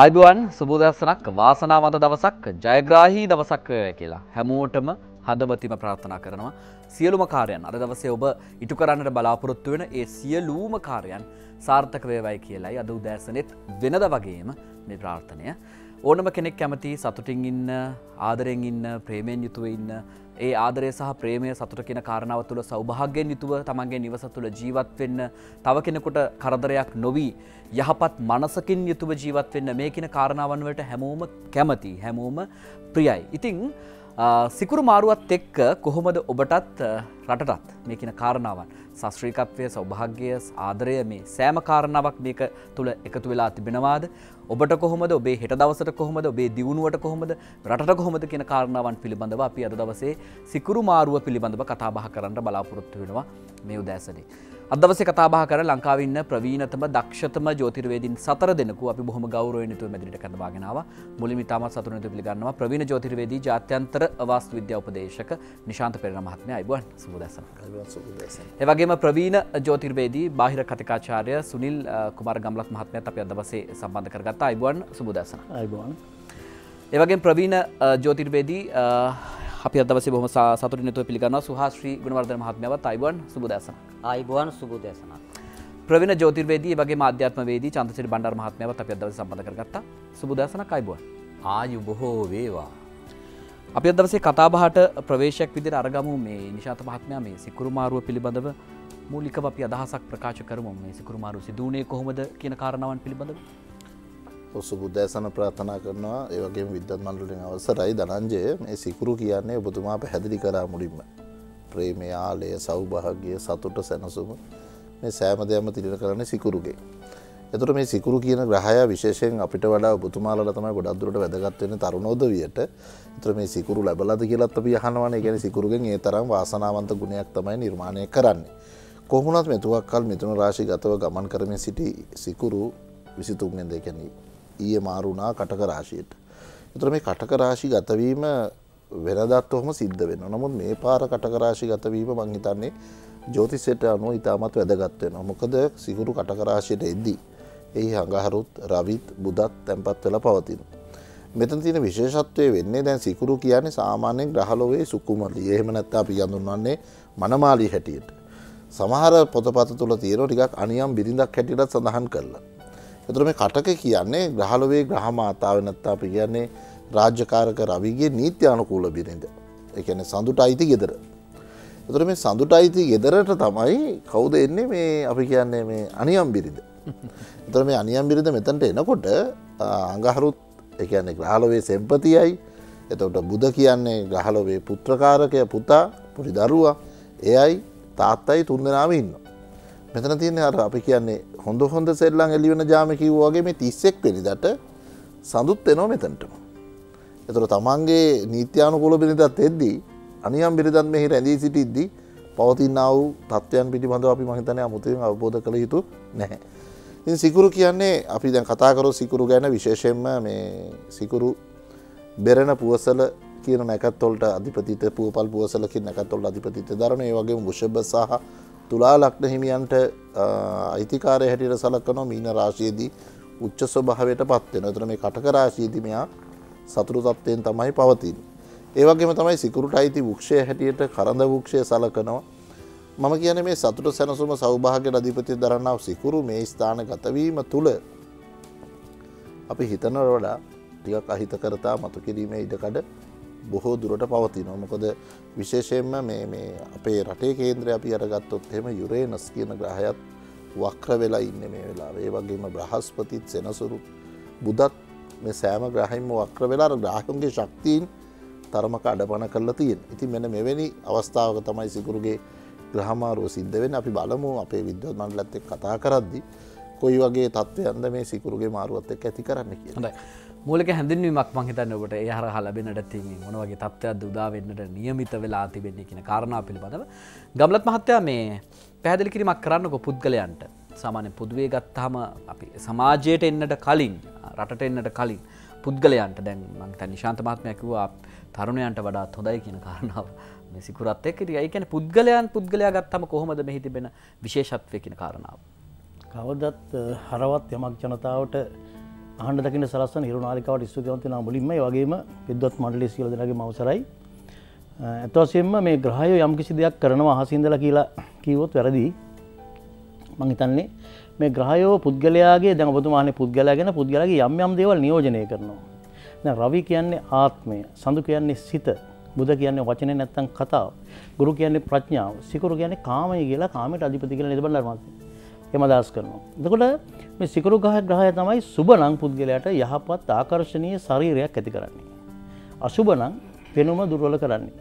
අයිබුවන් සුබෝදස්සනක් වාසනාවන්ත දවසක් ජයග්‍රාහී දවසක් කියලා. හැමෝටම හදවතිම ප්‍රාර්ථනා කරනවා. සියලුම කාරයන් අද දවසේ ඔබ ඉටු කරන්නට බලාපොරොත්තු වෙන ඒ සියලූම කාරයන් සාර්ථක වේවයි කියලයි අද උදෑසනෙත් වෙනද වගේම මේ ප්‍රාර්ථනය. ඕනම කෙනෙක් කැමති සතුටින් ඉන්න ආදරෙන් ඉන්න ප්‍රේමයෙන් යුතුව ඉන්න ඒ ආදරය සහ ප්‍රේමය සතුට කියෙන කාරණාව තුළ සෞභාගයෙන් යුතුව තමන්ගේ නිවස තුළ ජීවත් වෙන්න තව කෙනෙකුට කරදරයක් නොවී යහපත් මනසකින් යුතුව ජීවත් වෙන්න මේ කියන කාරණාවන් වලට හැමෝම කැමති හැමෝම ප්‍රියයි. ඉතිං සිකුරු මාරුවත් එක්ක කොහොමද ඔබටත් රටටත් මේ කියන කාරණාවන් ශස්ත්‍රීකත්වය සෞභාග්‍යය ආදරය මේ සෑම කාරණාවක් මේක තුළ එකතු වෙලා තිබෙනවාද ඔබට කොහොමද ඔබේ හෙට දවසට කොහොමද ඔබේ දියුණුවට කොහොමද රට කොහොමද කියන කාරණාවන් පිළිබඳව අපි අද දවසේ සිකුරු මාරුව පිළිබඳව කතාබහ කරන්න බලාපොරොත්තු වෙනවා මේ උදෑසනේ. අදවස කතාබා කර ලංකාවන්න ප්‍රවීණතම දක්ෂතම ජෝතිරවේදින් සතර දෙනකු අපි බොහම ගෞරවනතු මැදිට කඳවාගෙනාව මුලින් ඉතාම සතුනතු පිළිගන්නවා. ප්‍රවීණ ජෝතිරවේදී ජාත්‍යන්තර අවාස් විද්‍ය උපදේශක නිශාන්ත පෙර මහත්මය. අයිබුවන් සුබදස එවගේම ප්‍රවීණ ජෝතිර්වේදී බාහිර කතිකාචාරය සුනිල් කුමාර ගම්ලක් මහත්මය අප අදවසේ සම්බන්ධ කරගත්ත. අයිබුවන් සුබදසන. අයිබුවන් එවගේ ප්‍රවීණ ජෝතිර්වේදී අපි අදවස බොහම සතුට නතුව පිළිගන්න සුහශ්‍රී ගුණවර්ධන මහත්මයවත් අයිබන් සුබදසන අයිබුවන් සුබදේශනක්. ප්‍රවිණ ජෝතිර්වේදී වගේ මාධ්‍යාත්මවේදී චන්දසිරි බණ්ඩාර මහත්මයවත් අපි අදවස සම්බන්ධ කරගත්තා. සුබදසනක් අයිබුවන්. ආයු බොහෝ වේවා. අපි අදවසේ කතාබහට ප්‍රවේශයක් විදිර අරගමු. මේ නිශාත මහත්මයා මේ සිකුරුමාරුව පිළිබඳව මූලික අපි අදහසක් ප්‍රකාශ කරම. මේ සිකුරුමාරු සිදුවනේ කොහොමද කියන කාරණාවන් පිළිබඳව සුබුදෑසන ප්‍රාථනා කරනවා ඒවගේ විද්‍යත් මණ්ඩලින් අවසරයි දනංජය මේ සිකුරු කියන්නේ ඔබතුමා පැහැදිලි කරා මුලින්ම. ප්‍රේමය ආලය සෞභාග්‍ය සතුට සැනසුම මේ සෑම දෙයම තිරෙන කරන සිකුරුගේ. එතුර මේ සිකුරු කියන ග්‍රහය විශේෂයෙන් අපිට වඩා ඔබතුමාල තමයි ගොඩක්දුරට වැදගත්වෙන තරුණෝදවියට එතර මේ සිකුරු ලැබලද කියලත් අපි යහනවන ගැන සිකුරුගෙන් ඒ තරම් වාසනාවන්ත ගුණයක් තමයි නිර්මාණය කරන්නේ. කොහුණත් මෙතුවක් කල් මිතුන රාශි ගතව ගමන් කරමින් සිටි සිකුරු විසිතුන්ගෙන් දෙකැනී ඊය මාරුණා කටක රාශියට. එතර මේ කටක රාශි ගතවීම වෙනදත් ඔහොම සිද්ධ වෙන නමුත් මේ පාර කටකරාශි ගතවීම මංහිතන්නේ ජෝතිසයට අනුව ඉතාමත් වැදගත්වෙන මොකද සිකුරු කටකරාශයට එද්දී. එහි හඟහරුත් රවිත් බුදත් තැන්පත් වෙල පවතින. මෙතන තියෙන විශේෂත්වය වෙන්නේ දැන් සිකුරු කියන්නේ සාමාන්‍යයෙන් ග්‍රහලොවේ සුකුමලි එහෙම නැත්තා අපි යඳුන්වන්නේ මනමාලී හැටියට. සමහර පොතපත තුළ තියෙන ටිකක් අනියම් බිරිඳක් හැටියටත් සඳහන් කරලා. එතුර මේ කටක කියන්නේ ග්‍රහලොවේ ග්‍රහමාතාව නැත්තා අපි කියන්නේ රාජ්‍යකාරක රවිගේ නීත්‍යානුකූල බිරිඳ එකන සඳුට අයිති ගෙදර. එතුර මේ සඳුට අයිති ගෙදරට තමයි කවුද එන්නේ මේ අපි කියන්නේ මේ අනියම් බිරිඳ. එතර මේ අනියම් බිරිඳ මෙතැන්ට එනකොට අඟහරුත් එකන්නේ ග්‍රහලොවේ සෙම්පතියයි එතවට බුද කියන්නේ ග්‍රහලොවේ පුත්‍රකාරකය පුතා පුරි දරුවා එයයි තාත්තයි තුන්දනාව ඉන්න. මෙතන තියෙන අර අපි කියන්නේ හොඳ හොඳ සෙල්ලං එලිවෙන ජාමකිව වගේ මේ තිස්සෙක් පෙළිදට සඳුත් එනෝ මෙතැන්ටම. එතුර තමන්ගේ නීත්‍යානුකොල පිරිදත් එද්දී අනියම් බිරිදත් මෙහි රැඳී සිටිද්දී පවතින්නාව තත්වයන් පිටිබඳව අපි මහිතනය අමුතුවෙන් අවබෝධ කළ යුතු නැහැ. ඉ සිකුරු කියන්නේ අපි දැන් කතාකරු සිකුරු ගැන විශේෂයෙන්ම මේ සිකුරු බෙරෙන පුවසල කියන නැකත්වොල්ට අධිපතිත පුවපල් පුවසලකින් නැකත්වොල් අධිපතිත දරන ඒ වගේ මුෂභ සහ තුලා ලක්න හිමියන්ට අයිතිකාරය හැටියට සලක්කනො මීන රාශයේදී උච්ච ස්වභාවයට පත්වෙන තර මේ කටක රාශීතිමයා සතුරු තත්වයෙන් තමයි පවතින්. ඒවගේම තමයි සිකුරුට අයිති වක්ෂය හැටියට කරඳ වක්ෂය සලකනවා. මම කියන මේ සතුට සැනසුම සෞභාග අධිපති දරන්නාව සිකුරු මේ ස්ථාන ගතවීම තුළ අපි හිතන වඩා ටිකක් අහිත කරතා මතු කිරීමේ ඉඩකඩ බොහෝ දුරට පවතින මොකද විශේෂයෙන්ම මේ අපේ රටේ කේන්ද්‍රය අපි අරගත්තොත් එම යුරේනස් කියන ග්‍රහයත් වක්‍ර වෙලා ඉන්න මේ වෙලා ඒ වගේම බ්‍රහස්පතිත් සෙනසුරු බුදත් මේ සෑම ග්‍රහහිම වක්‍ර වෙලා ග්‍රාහකුන්ගේ ශක්තිීන් තරමක අඩපන කරලා තියෙන් ඉතින් මෙන මෙවැනි අවස්ථාවක තමයි සිකුරුගේ ග්‍රහමාරුව සිද්ධ වෙන අපි බලමු අපේ විද්‍යොත් මණ්ඩලත් එක් කතා කරද්දි කොයි වගේ තත්ත්වයන්ද මේ සිකුරුගේ මාරුවත් එක් ඇති කරන්න කිය. මූලක හැඳින්වීමක් මහිතන්න ඔබට ඒ හර හලබෙනට තිීම මොනවගේ තත්ත්වයක් උදාවෙන්නට නියමිත වෙලා තිබෙන්නේ කියන කාරණා පිළිබඳව ගම්ලත් මහත්තයා මේ පැහදිලි කිරීමක් කරන්නක පුද්ගලයන්ට සාමාන්‍ය පුදුවේ ගත්තාම අපි සමාජයට එන්නට කලින් රටට එන්නට කලින් පුද්ගලයන්ට දැන් මංත නිශාන්ත මහත්මයකිවා තරුණයන්ට වඩාත් හොඳයි කියන කාරණාව සිකුරත් එක් ඒ කියන පුද්ගලයන් පුද්ගලයා ගත්තම කොහොමද මෙහි තිබෙන විශේෂත්වය කියන කාරණාව. කවදත් හරවත් යමක් ජනතාවට අහන්ඩ දකින සලස්සන හිරු නාලිකාවට ස්තුතිවන්තන මුලින්ම ඒ වගේම විද්වත් මණ්ඩලි සියල දෙනගේ මවසරයි ඇතවසයෙන්ම මේ ග්‍රහය යම් කිසි දෙයක් කරනවා අහසින්දල කියලා කීවොත් වැරදි. මං හිතන්නේ මේ ග්‍රහයෝ පුද්ගලයාගේ දැන් ඔබතුමානේ පුද්ගලයාගෙන පුද්ගලයාගේ යම් යම් දේවල් නියෝජනය කරනවා. දැන් රවි කියන්නේ ආත්මය, සඳු කියන්නේ සිත, බුද කියන්නේ වචනේ නැත්තම් කතාව, ගුරු කියන්නේ ප්‍රඥාව, සිකුරු කියන්නේ කාමය කියලා කාමයට අධිපති කියලා නේද බලන්න එම අදහස් කරනවා. එතකොට මේ සිකුරු ග්‍රහය ග්‍රහය තමයි සුබ නම් පුද්ගලයාට යහපත් ආකර්ශනීය ශරීරයක් ඇති කරන්නේ. අසුබ නම් පෙනුම දුර්වල කරන්නේ.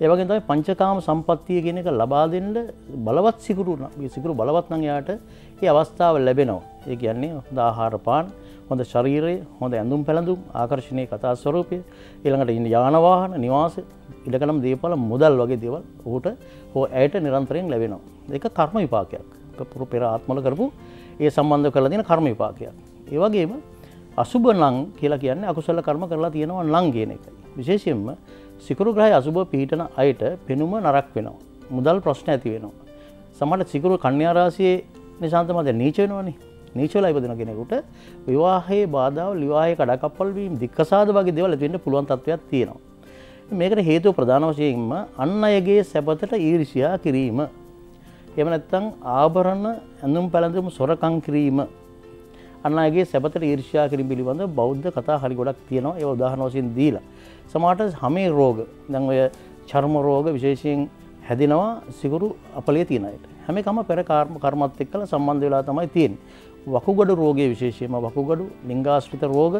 ඒවගේ තමයි පංචකාම සම්පත්තිය කියන එක ලබා දෙන්න බලවත් සිකුරු සිකුරු බලවත් නම් යාට ඒ අවස්ථාව ලැබෙනවා. ඒ කියන්නේ හොඳ ආහාර පාන, හොඳ ශරීරය, හොඳ ඇඳුම් පැළඳුම්, ආකර්ෂණීය කතා ස්වරූපය, ඊළඟට ඉන්න යාන වාහන, නිවාස, ඉඩකඩම් දීපල මුදල් වගේ දේවල් ඔහුට හෝ ඇයට නිරන්තරයෙන් ලැබෙනවා. ඒක කර්ම විපාකයක්. පෙර ආත්මවල කරපු ඒ සම්බන්ධ කරලා තියෙන කර්ම විපාකයක්. ඒ වගේම අසුබ නම් කියලා කියන්නේ අකුසල කර්ම කරලා තියෙනවා නම් කියන එකයි. විශේෂයෙන්ම සිකුරු ග්‍රහය අසුබ පිහිටන අයට පෙනුම නරක් වෙනවා. මුදල් ප්‍රශ්න ඇති වෙනවා. සමහරට සිකුරු කන්‍යා රාශියේ නිසාන්ත මත නීච වෙනවනේ. නීචවල ඉපදෙන කෙනෙකුට විවාහයේ බාධාව විවාහයේ කඩකප්පල් වීම දික්කසාද වගේ දේවල් ඇති වෙන්න පුළුවන් තත්ත්වයක් තියෙනවා. මේකට හේතුව ප්‍රධාන වශයෙන්ම අන් අයගේ සැපතට ඊර්ෂ්‍යා කිරීම. එහෙම නැත්නම් ආභරණ ඇඳුම් පැළඳුම් සොරකම් කිරීම අන්න අයගේ සැපතට ඊර්ෂ්‍යා කිරීම පිළිබඳ බෞද්ධ කතා හරි ගොඩක් තියෙනවා. ඒ උදාහරණ වශයෙන් දීලා. සමහරට හැමේ රෝග දැන් ඔය චර්ම රෝග විශේෂයෙන් හැදෙනවා සිකුරු අපලේ තියෙන අයට. හැම එකම පෙර කර්ම කර්මත් එක්කලා සම්බන්ධ වෙලා තමයි තියෙන්නේ. වකුගඩු රෝගයේ විශේෂයෙන්ම වකුගඩු ලිංගාශ්‍රිත රෝග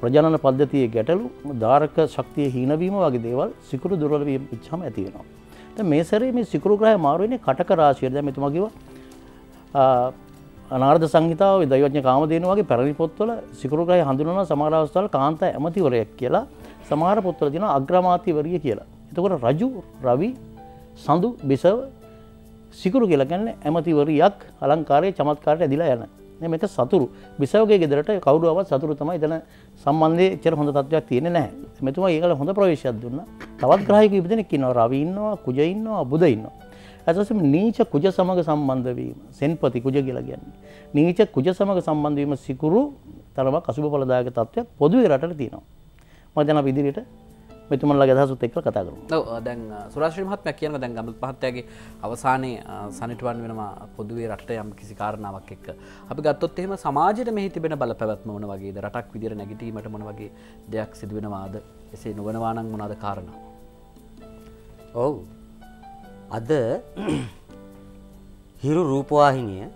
ප්‍රජනන පද්ධතියේ ගැටලු ධාරක ශක්තිය හීනවීම වගේ දේවල් සිකුරු දුර්වල වීම පිච්චාම ඇති වෙනවා. දැන් මේ සැරේ මේ සිකුරු ග්‍රහය මාරු වෙන්නේ කටක රාශියට. දැන් මෙතුමා කිව්වා අනාර්ධ සංහිතාව දෛවඥ කාමදේන වගේ පැරණි පොත්වල සිකුරු ග්‍රහය හඳුන්වන සමහර අවස්ථාවල කාන්ත ඇමතිවරයෙක් කියලා සමහර පොත්වල තියෙනවා අග්‍රාමාත්‍යවරිය කියලා. එතකොට රජු රවි සඳු බිසව සිකුරු කියලා කියන්නේ ඇමතිවරියක් අලංකාරයේ චමත්කාරයට ඇදිලා යන. මේක සතුරු බිසවගේ ගෙදරට කවුරුවවත් සතුරු තමයි එතන සම්බන්ධයේ එච්චර හොඳ තත්ත්වයක් තියෙන්නේ නැහැ. මෙතුමා ඒකල හොඳ ප්‍රවේශයක් දුන්නා. තවත් ග්‍රහයක ඉපදෙනෙක් ඉන්නවා. රවි ඉන්නවා, කුජ ඉන්නවා, බුධ ඉන්නවා. ඇතසම නීච කුජ සමග සම්බන්ධ වීම සෙන්පති කුජ කියලා කියන්නේ. නීච කුජ සමග සම්බන්ධ වීම සිකුරු තරමක් අසුබ ඵලදායක තත්ත්වයක් පොදුවේ රටට තියෙනවා. මම දැන් අපි ඉදිරියට මෙතුමන්ලගේ අදහසුත් එක්ක කතා කරමු. ඔව් දැන් සුරාශ්‍රී මහත්මයා කියනවා දැන් ගමල් මහත්තයාගේ අවසානයේ සනිටුවන් වෙනවා පොදුවේ රටට යම් කිසි කාරණාවක් එක්ක. අපි ගත්තොත් එහෙම සමාජයට මෙහි තිබෙන බලපැවැත්ම මොන වගේද? රටක් විදියට නැගිටීමට මොන වගේ දෙයක් සිදු වෙනවාද? එසේ නොවනවා නම් මොනවාද කාරණා? ඔව්. අද හිරු රූපවාහිනිය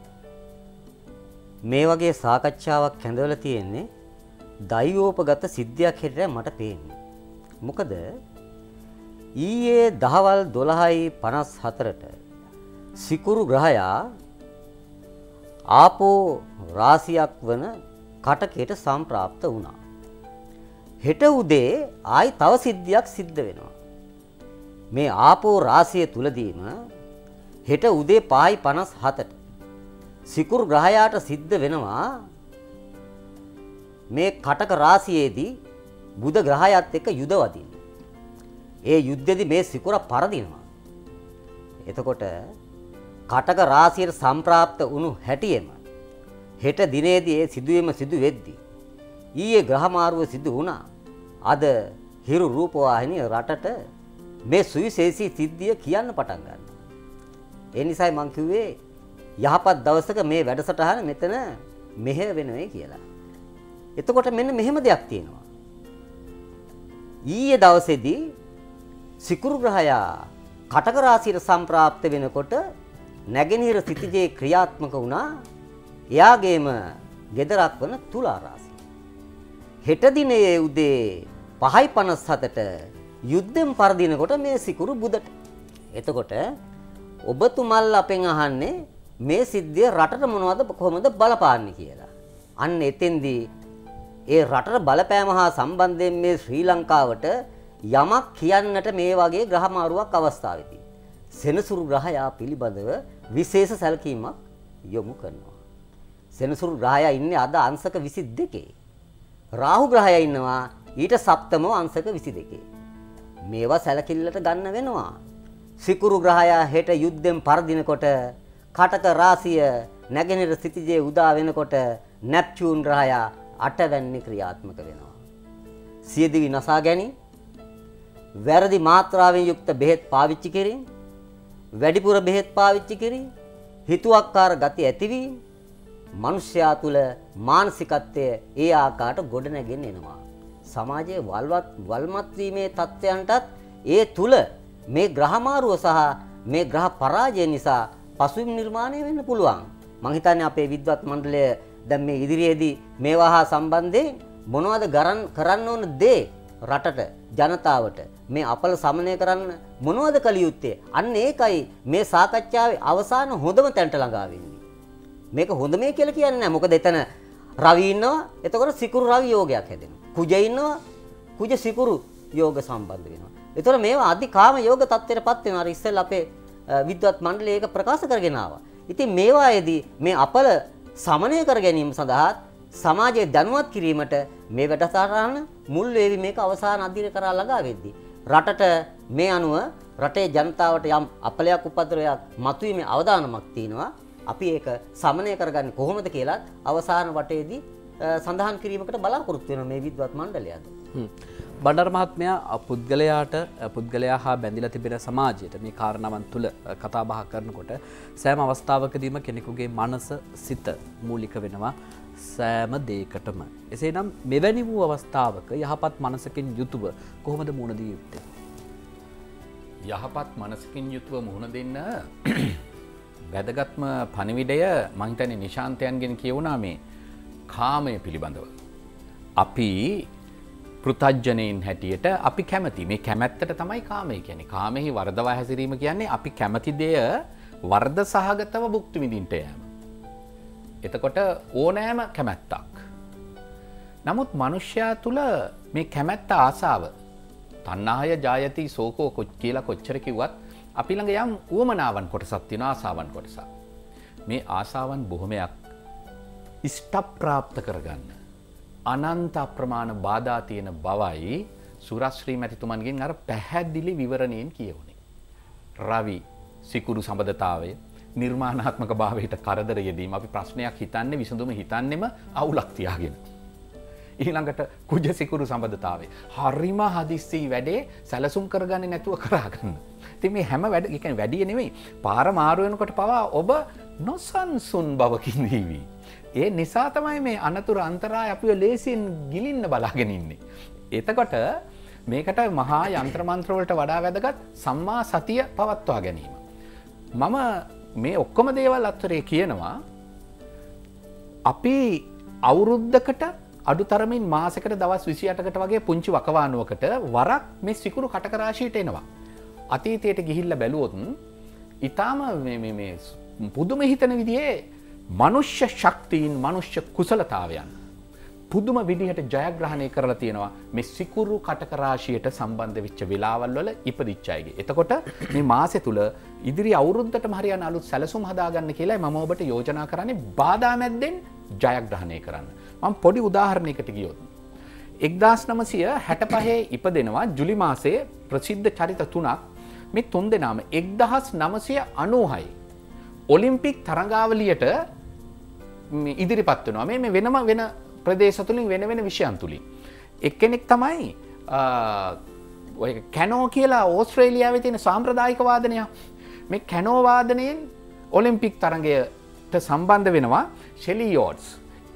මේ වගේ සාකච්ඡාවක් කැඳවලා තියෙන්නේ දෛවෝපගත සිද්ධියක් හැටියට මට පේන්නේ. මොකද ඊයේ දහවල් 12:54ට සිකුරු ග්‍රහයා ආපෝ රාශියක් වන කටකයට සම්ප්‍රාප්ත වුණා. හෙට උදේ ආයි තව සිද්ධියක් සිද්ධ වෙනවා. මේ ආපෝ රාශිය තුලදීම හෙට උදේ 5:57ට සිකුරු ග්‍රහයාට සිද්ධ වෙනවා මේ කටක රාශියේදී බුධ ග්‍රහයත් එක්ක යුද වදින්න. ඒ යුද්ධෙදි මේ සිකුර පරදිනවා. එතකොට කටක රාශියට සම්ප්‍රාප්ත වුණු හැටියෙම හෙට දිනේදී ඒ සිදුවීම සිදු වෙද්දී ඊයේ ග්‍රහ මාරුව සිදු වුණා. අද හිරු රූපවාහිනිය රටට මේ සුවිශේෂී සිද්ධිය කියන්න පටන් ගන්නවා. ඒ නිසායි මං කිව්වේ යහපත් දවසක මේ වැඩසටහන මෙතන මෙහෙ වෙනවේ කියලා. එතකොට මෙන්න මෙහෙම දෙයක් තියෙනවා. ඊයේ දවසේදී සිකුරු ග්‍රහයා කටක රාශියට සම්ප්‍රාප්ත වෙනකොට නැගෙනහිර සිතිජේ ක්‍රියාත්මක වුණා එයාගේම ගෙදරක් වන තුලා රාශිය. හෙට දිනේ උදේ 5:57ට යුද්ධෙන් පරදිනකොට මේ සිකුරු බුදට. එතකොට ඔබතුමල් අපෙන් අහන්නේ මේ සිද්ධිය රටට මොනවද කොහොමද බලපාන්නේ කියලා. අන්න එතෙන්දී ඒ රටට බලපෑම හා සම්බන්ධයෙන් මේ ශ්‍රී ලංකාවට යමක් කියන්නට මේ වගේ ග්‍රහමාරුවක් අවස්ථාවේදී සෙනසුරු ග්‍රහයා පිළිබඳව විශේෂ සැලකීමක් යොමු කරනවා. සෙනසුරු ග්‍රහයා ඉන්නේ අද අංශක 22. රාහු ග්‍රහයා ඉන්නවා ඊට සප්තමව අංශක 22. මේවා සැලකිල්ලට ගන්න වෙනවා. සිකුරු ග්‍රහයා හෙට යුද්ධෙන් පරදිනකොට කටක රාශිය නැගෙනහිර සිටිජේ උදා වෙනකොට නැප්චූන් ග්‍රහයා අටවැන්නේ ක්‍රියාත්මක වෙනවා. සියදිවි නසා ගැනීම, වැරදි මාත්‍රාවෙන් යුක්ත බෙහෙත් පාවිච්චි කිරීම, වැඩිපුර බෙහෙත් පාවිච්චි කිරීම, හිතුවක්කාර ගති ඇතිවීම, මිනිස්යා තුල මානසිකත්වය ඒ ආකාරයට ගොඩනැගෙන එනවා. සමාජයේ වල්වත් වල්මත් වීමේ තත්ත්වයන්ටත් ඒ තුල මේ ග්‍රහමාරුව සහ මේ ග්‍රහ පරාජය නිසා පසුබිම් නිර්මාණය වෙන්න පුළුවන්. මම හිතන්නේ අපේ විද්වත් මණ්ඩලය දැන් මේ ඉදිරියේදී මේවා හා සම්බන්ධයෙන් මොනවද කරන්න ඕන දේ රටට ජනතාවට මේ අපල සමනය කරන්න මොනවද කළ යුත්තේ? අන්න ඒකයි මේ සාකච්ඡාවේ අවසාන හොඳම තැනට ළඟා වෙන්නේ. මේක හොඳ මේ කියලා කියන්නේ නැහැ. මොකද එතන රවි ඉන්නවා. එතකොට සිකුරු රවි යෝගයක් හැදෙනවා. කුජ ඉන්නවා. කුජ සිකුරු යෝග සම්බන්ධ වෙනවා. එතකොට මේවා අධි කාම යෝග තත්ත්වයටපත් වෙනවා. අර ඉස්සෙල්ලා අපේ විද්වත් මණ්ඩලය ඒක ප්‍රකාශ කරගෙන ආවා. ඉතින් මේවායේදී මේ අපල සමනය කර ගැනීම සඳහා සමාජයේ දැනුවත් කිරීමට මේ වැඩසටහන මුල් වේවි මේක අවසාන අධිර කරා ළඟා වෙද්දී. රටට මේ අනුව රටේ ජනතාවට යම් අපලයක් උපද්‍රවයක් මතුවීමේ අවදානමක් තියෙනවා. අපි ඒක සමනය කරගන්නේ කොහොමද කියලා අවසාන වටේදී සඳහන් කිරීමකට බලාපොරොත්තු වෙන මේ විද්වත් මණ්ඩලයද බඩර් මහත්මයා පුද්ගලයාට පුද්ගලයා හා බැඳිල තිබෙන සමාජයට මේ කාරණවන් තුළ කතා බහ කරනකොට සෑම අවස්ථාවකදීම කෙනෙකුගේ මනස සිත මූලික වෙනවා සෑම දේකටම. එසේ නම් මෙවැනි වූ අවස්ථාවක යහපත් මනසකින් යුතුව කොහොමද මුණදී යුත්තේ. යහපත් මනසකින් යුතුව මුහුණ දෙන්න වැදගත්ම පණිවිඩය මහිතන නිශාන්තයන්ගෙන් කියවුණා මේ කාමය පිළිබඳව. අපි පෘතජ්ජනයෙන් හැටියට අපි කැමති මේ කැමැත්තට තමයි කාමය කියන්නේ කාමෙහි වර්දවා හැසිරීම කියන්නේ අපි කැමති දෙය වර්ද සහගතව බුක්ති විඳින්ට යෑම. එතකොට ඕනෑම කැමැත්තක්. නමුත් මනුෂ්‍යයා තුළ මේ කැමැත්ත ආසාව තන්නාහය ජායති සෝකෝ කොච් කියලා කොච්චර කිව්වත් අපි ළඟ යම් උවමනාවන් කොටසක් තියෙන ආසාවන් කොටසක්. මේ ආසාවන් බොහොමයක් ඉස්ටප් ප්‍රාප්ත කරගන්න. අනන්ත අප්‍රමාණ බාධා තියෙන බවයි සුරශ්‍රී මැතිතුමන්ගෙන් අර පැහැදිලි විවරණයෙන් කියවුණේ. රවි සිකුරු සබඳතාවය නිර්මාණාත්මක භාවයට කරදර යෙදීම අපි ප්‍රශ්නයක් හිතන්නේ විසඳුම හිතන්නෙම අවුලක් තියාගෙන. ඊළඟට කුජ සිකුරු සබඳතාවේ. හරිම හදිස්සී වැඩේ සැලසුම් කරගන්න නැතුව කරාගන්න. ති මේ හැම වැඩ එක වැඩිය නෙවෙයි පාර මාරුවනකොට පවා ඔබ නොසන්සුන් බවකින් දීවී. ඒ නිසා තමයි මේ අනතුර අන්තරා අපිව ලේසින් ගිලින්න බලාගෙන ඉන්නේ. එතකොට මේකට මහා යන්ත්‍රමන්ත්‍රවලට වඩා වැදගත් සම්මා සතිය පවත්වා ගැනීම. මම මේ ඔක්කොම දේවල් අත්තරේ කියනවා අපි අවුරුද්ධකට අඩුතරමින් මාසකට දවස් විසියටකට වගේ පුංචි වකවානුවකට වරක් මේ සිකුරු කටකරාශීට එනවා. අතීතයට ගිහිල්ල බැලුවොතුන් ඉතාම පුදුම හිතන විදිේ මනුෂ්‍ය ශක්තිීන් මනුෂ්‍ය කුසලතාවයන්. පුදුම විදිහට ජයග්‍රහණය කරලා තියෙනවා මේ සිකුරු කටකරාශයට සම්බන්ධ විච්ච වෙලාවල් වල ඉපදිච්චයිගේ. එතකොට මේ මාසෙ තුළ ඉදිරි අවුරුද්ධට මහරියන් අලුත් සැලසුම් හදාගන්න කියලා මම ඔබට යෝජනා කරන්නේ බාධා මැද්දෙන් ජයග්‍රහණය කරන්න. මම පොඩි උදාහරණයකට ගියොත්. එක්දස් නමසය හැට පහේ ඉපදෙනවා ජුලි මාසයේ ප්‍රසිද්ධ චරිත තුනක් මේ තුන් දෙනාම එක්දහස් නමසය අනූහයි. ඔලිම්පික් තරඟාවලියට ඉදිරිපත් වනවා මේ වෙනම වෙන ප්‍රදේශ තුළින් වෙන වෙන විෂයන් තුළින්. එක්කෙනෙක් තමයි කැනෝ කියලා ඕස්ට්‍රේලියාව තියෙන සාම්ප්‍රදායික වාදනයක් මේ කැනෝවාදනයෙන් ඔලිම්පික් තරගයට සම්බන්ධ වෙනවා ශෙලියෝඩ්ස්.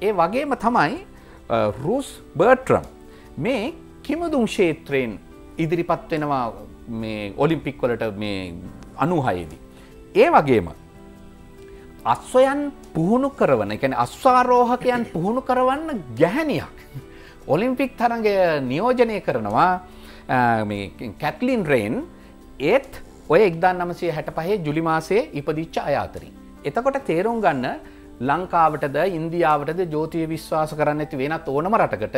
ඒ වගේම තමයි රුස් බර්ට්‍රම් මේ කිමදුම් ක්ෂේත්‍රයෙන් ඉදිරිපත් වෙනවා ඔලිම්පික් වලට මේ අනුහයේදී. ඒ වගේම අස්වයන් පුහුණු කරවන එකැන අස්වාරෝහකයන් පුහුණු කරවන්න ගැහැනියක්. ඔලිම්පික් තරගය නියෝජනය කරනවා කැටලින් රේන් ඒත් ඔය එක්දන් නමසේ හැට පහේ ජුලිමාසේ ඉපදිච්ච අයාතරින්. එතකොට තේරුම් ගන්න ලංකාවටද ඉන්දියාවටද ජෝතිය විශ්වාස කරන්න ඇති වෙනත් ඕනම රටකට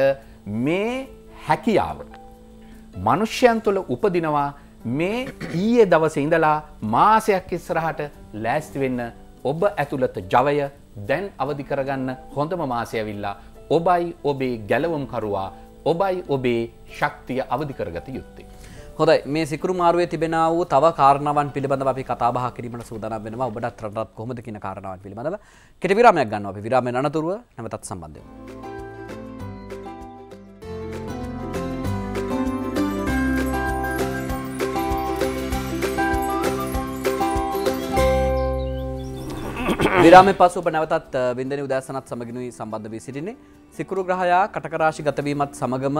මේ හැකියාව. මනුෂ්‍යයන් තුළ උපදිනවා මේ ඊයේ දවස ඉඳලා මාසයක් ඉස්සරහට ලෑස්ති වෙන්න ඔබ ඇතුළත ජවය දැන් අවධි කරගන්න හොඳම මාසයවිල්ලා ඔබයි ඔබේ ගැලවම්කරුවා ඔබයි ඔබේ ශක්තිය අවධි කරගත යුත්තේ. හොඳයි. මේ සිකරු මාරුවේ තිබෙන වූ තව කාරණාවන් පිළිබඳව අපි කතා බහ කිරීමට සූදානම් වෙනවා. ඔබටත් රටත් කොහොමද කියන කාරණාවන් පිළිබඳව. කෙටි විරාමයක් ගන්නවා අපි. විරාමයෙන් අනතුරුව නැවතත් සම්බන්ධ වෙමු. විරාමෙන් පසු ඔබ නැවතත් බින්දනි උදෑසනත් සමගිනුයි සම්බන්ධ වී සිටින්නේ. සිකුරු ග්‍රහයා කටකරාශි ගතවීමත් සමගම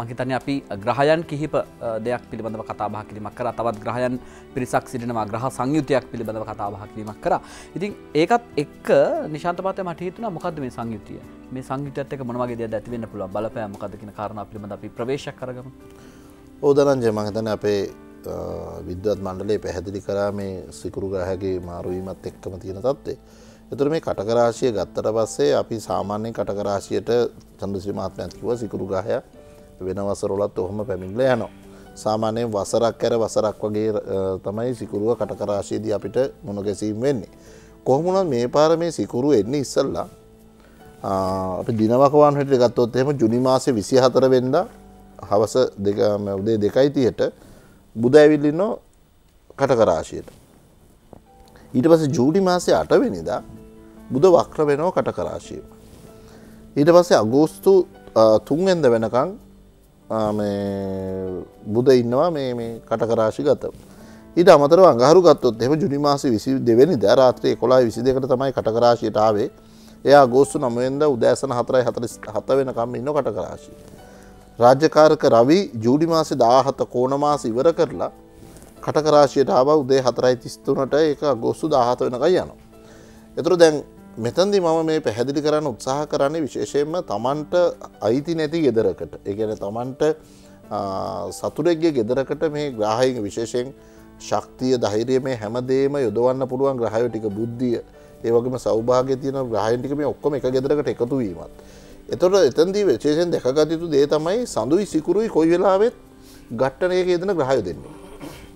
මහිතන අපි ග්‍රහයන් කිහිප දෙයක් පිළිබඳව කතාබහ කිරීමක් කර. තවත් ග්‍රහයන් පිරිසක් සිටිනවා ග්‍රහ සංයුතියක් පිළිබඳව කතාබහ කිරීමක් කර. ඉතින් ඒකත් එක්ක නිශාන්තපතය මට හිතුන මොකද මේ සංයුතිය මේ සංයුතත් එක මොනවගේ දෙයක් ඇතිවෙන්න පුළුව බලපෑ මොකද කියන කාරණ පිළිබඳ අපි ප්‍රවේශ කරගම ඕදරන්ජය මහිතන අපේ විද්වත් මණ්ඩලේ පැහැදිලි කරා මේ සිකුරු ග්‍රහගේ මාරුවීමත් එක්කම තියෙන තත්වේ එතුර මේ කටකරාශය ගත්තට පස්සේ අපි සාමාන්‍යයෙන් කටකරාශයට චන්දශ්‍රී මාත්මයන්කිව සිකුරු ග්‍රහය වෙන වසරොලත් ඔහොම පැමිණිල යනවා. සාමානයෙන් වසරක් කැර වසරක් වගේ තමයි සිකුරුව කටකරාශයේදී අපිට මුණගැසීම් වෙන්නේ. කොහමුණත් මේ පාර මේ සිකුරු එන්නේ ඉස්සල්ලා අපි දිනවකවාන් හට ගත්තොත් එහෙම ජුනිමාසය විසි හතර වෙන්ද හවස උදේ දෙකයි තියට බුද ඇවිල්ලින්නෝ කටකරාශයට. ඊට පස ජූඩි මාසය අටවෙනිදා බුද වක්‍ර වෙනෝ කටකරාශීම. ඊට පස්සේ අගෝස්තු තුන්ෙන්ද වෙනකං බුද ඉන්නවා මේ කටකරාශි ගත. ඊට අමතර අඟහරු ගත්තොත් එම ජුනිමාස විසි දෙවැනි ද රාත්‍රයේ කොලා විසි දෙකට තමයි කටකරාශයට ආවේ එය ගෝස්තු නමවෙන්ද උදෑසන හතරයි හතර හත වෙනකම් ඉන්න කටකරාශී. රාජ්‍යකාරක රවි ජූඩි මාසි දාහත කෝනමාස ඉවර කරලා කටකරාශයට ආව උදේ හතරයි තිස්තුනට එක ගොස්සු දාහත වෙනකයි යනවා. එතුර දැන් මෙතන්දි මම මේ පැහැදිලි කරන්න උත්සාහ කරන්නේ විශේෂයෙන්ම තමන්ට අයිති නැති ගෙදරකට එකන තමන්ට සතුරෙක්ගේ ගෙදරකට මේ ග්‍රාහයෙන් විශේෂයෙන් ශක්තිය දහිරය මේ හැමදේම යොදවන්න පුළුවන් ග්‍රහය ටික බුද්ධිය ඒවගේම සෞභාගය තියන ග්‍රහයන්ටික මේ ඔක්කොම එක ගෙදරකට එකතු වීමත්. එතොට එතන්දී විශේෂෙන් දෙකගතයුතු දේ තමයි සඳුයි සිකුරුයි කොයි වෙලාවෙත් ගට්ටනයක යෙදෙන ග්‍රහය දෙන්නේ.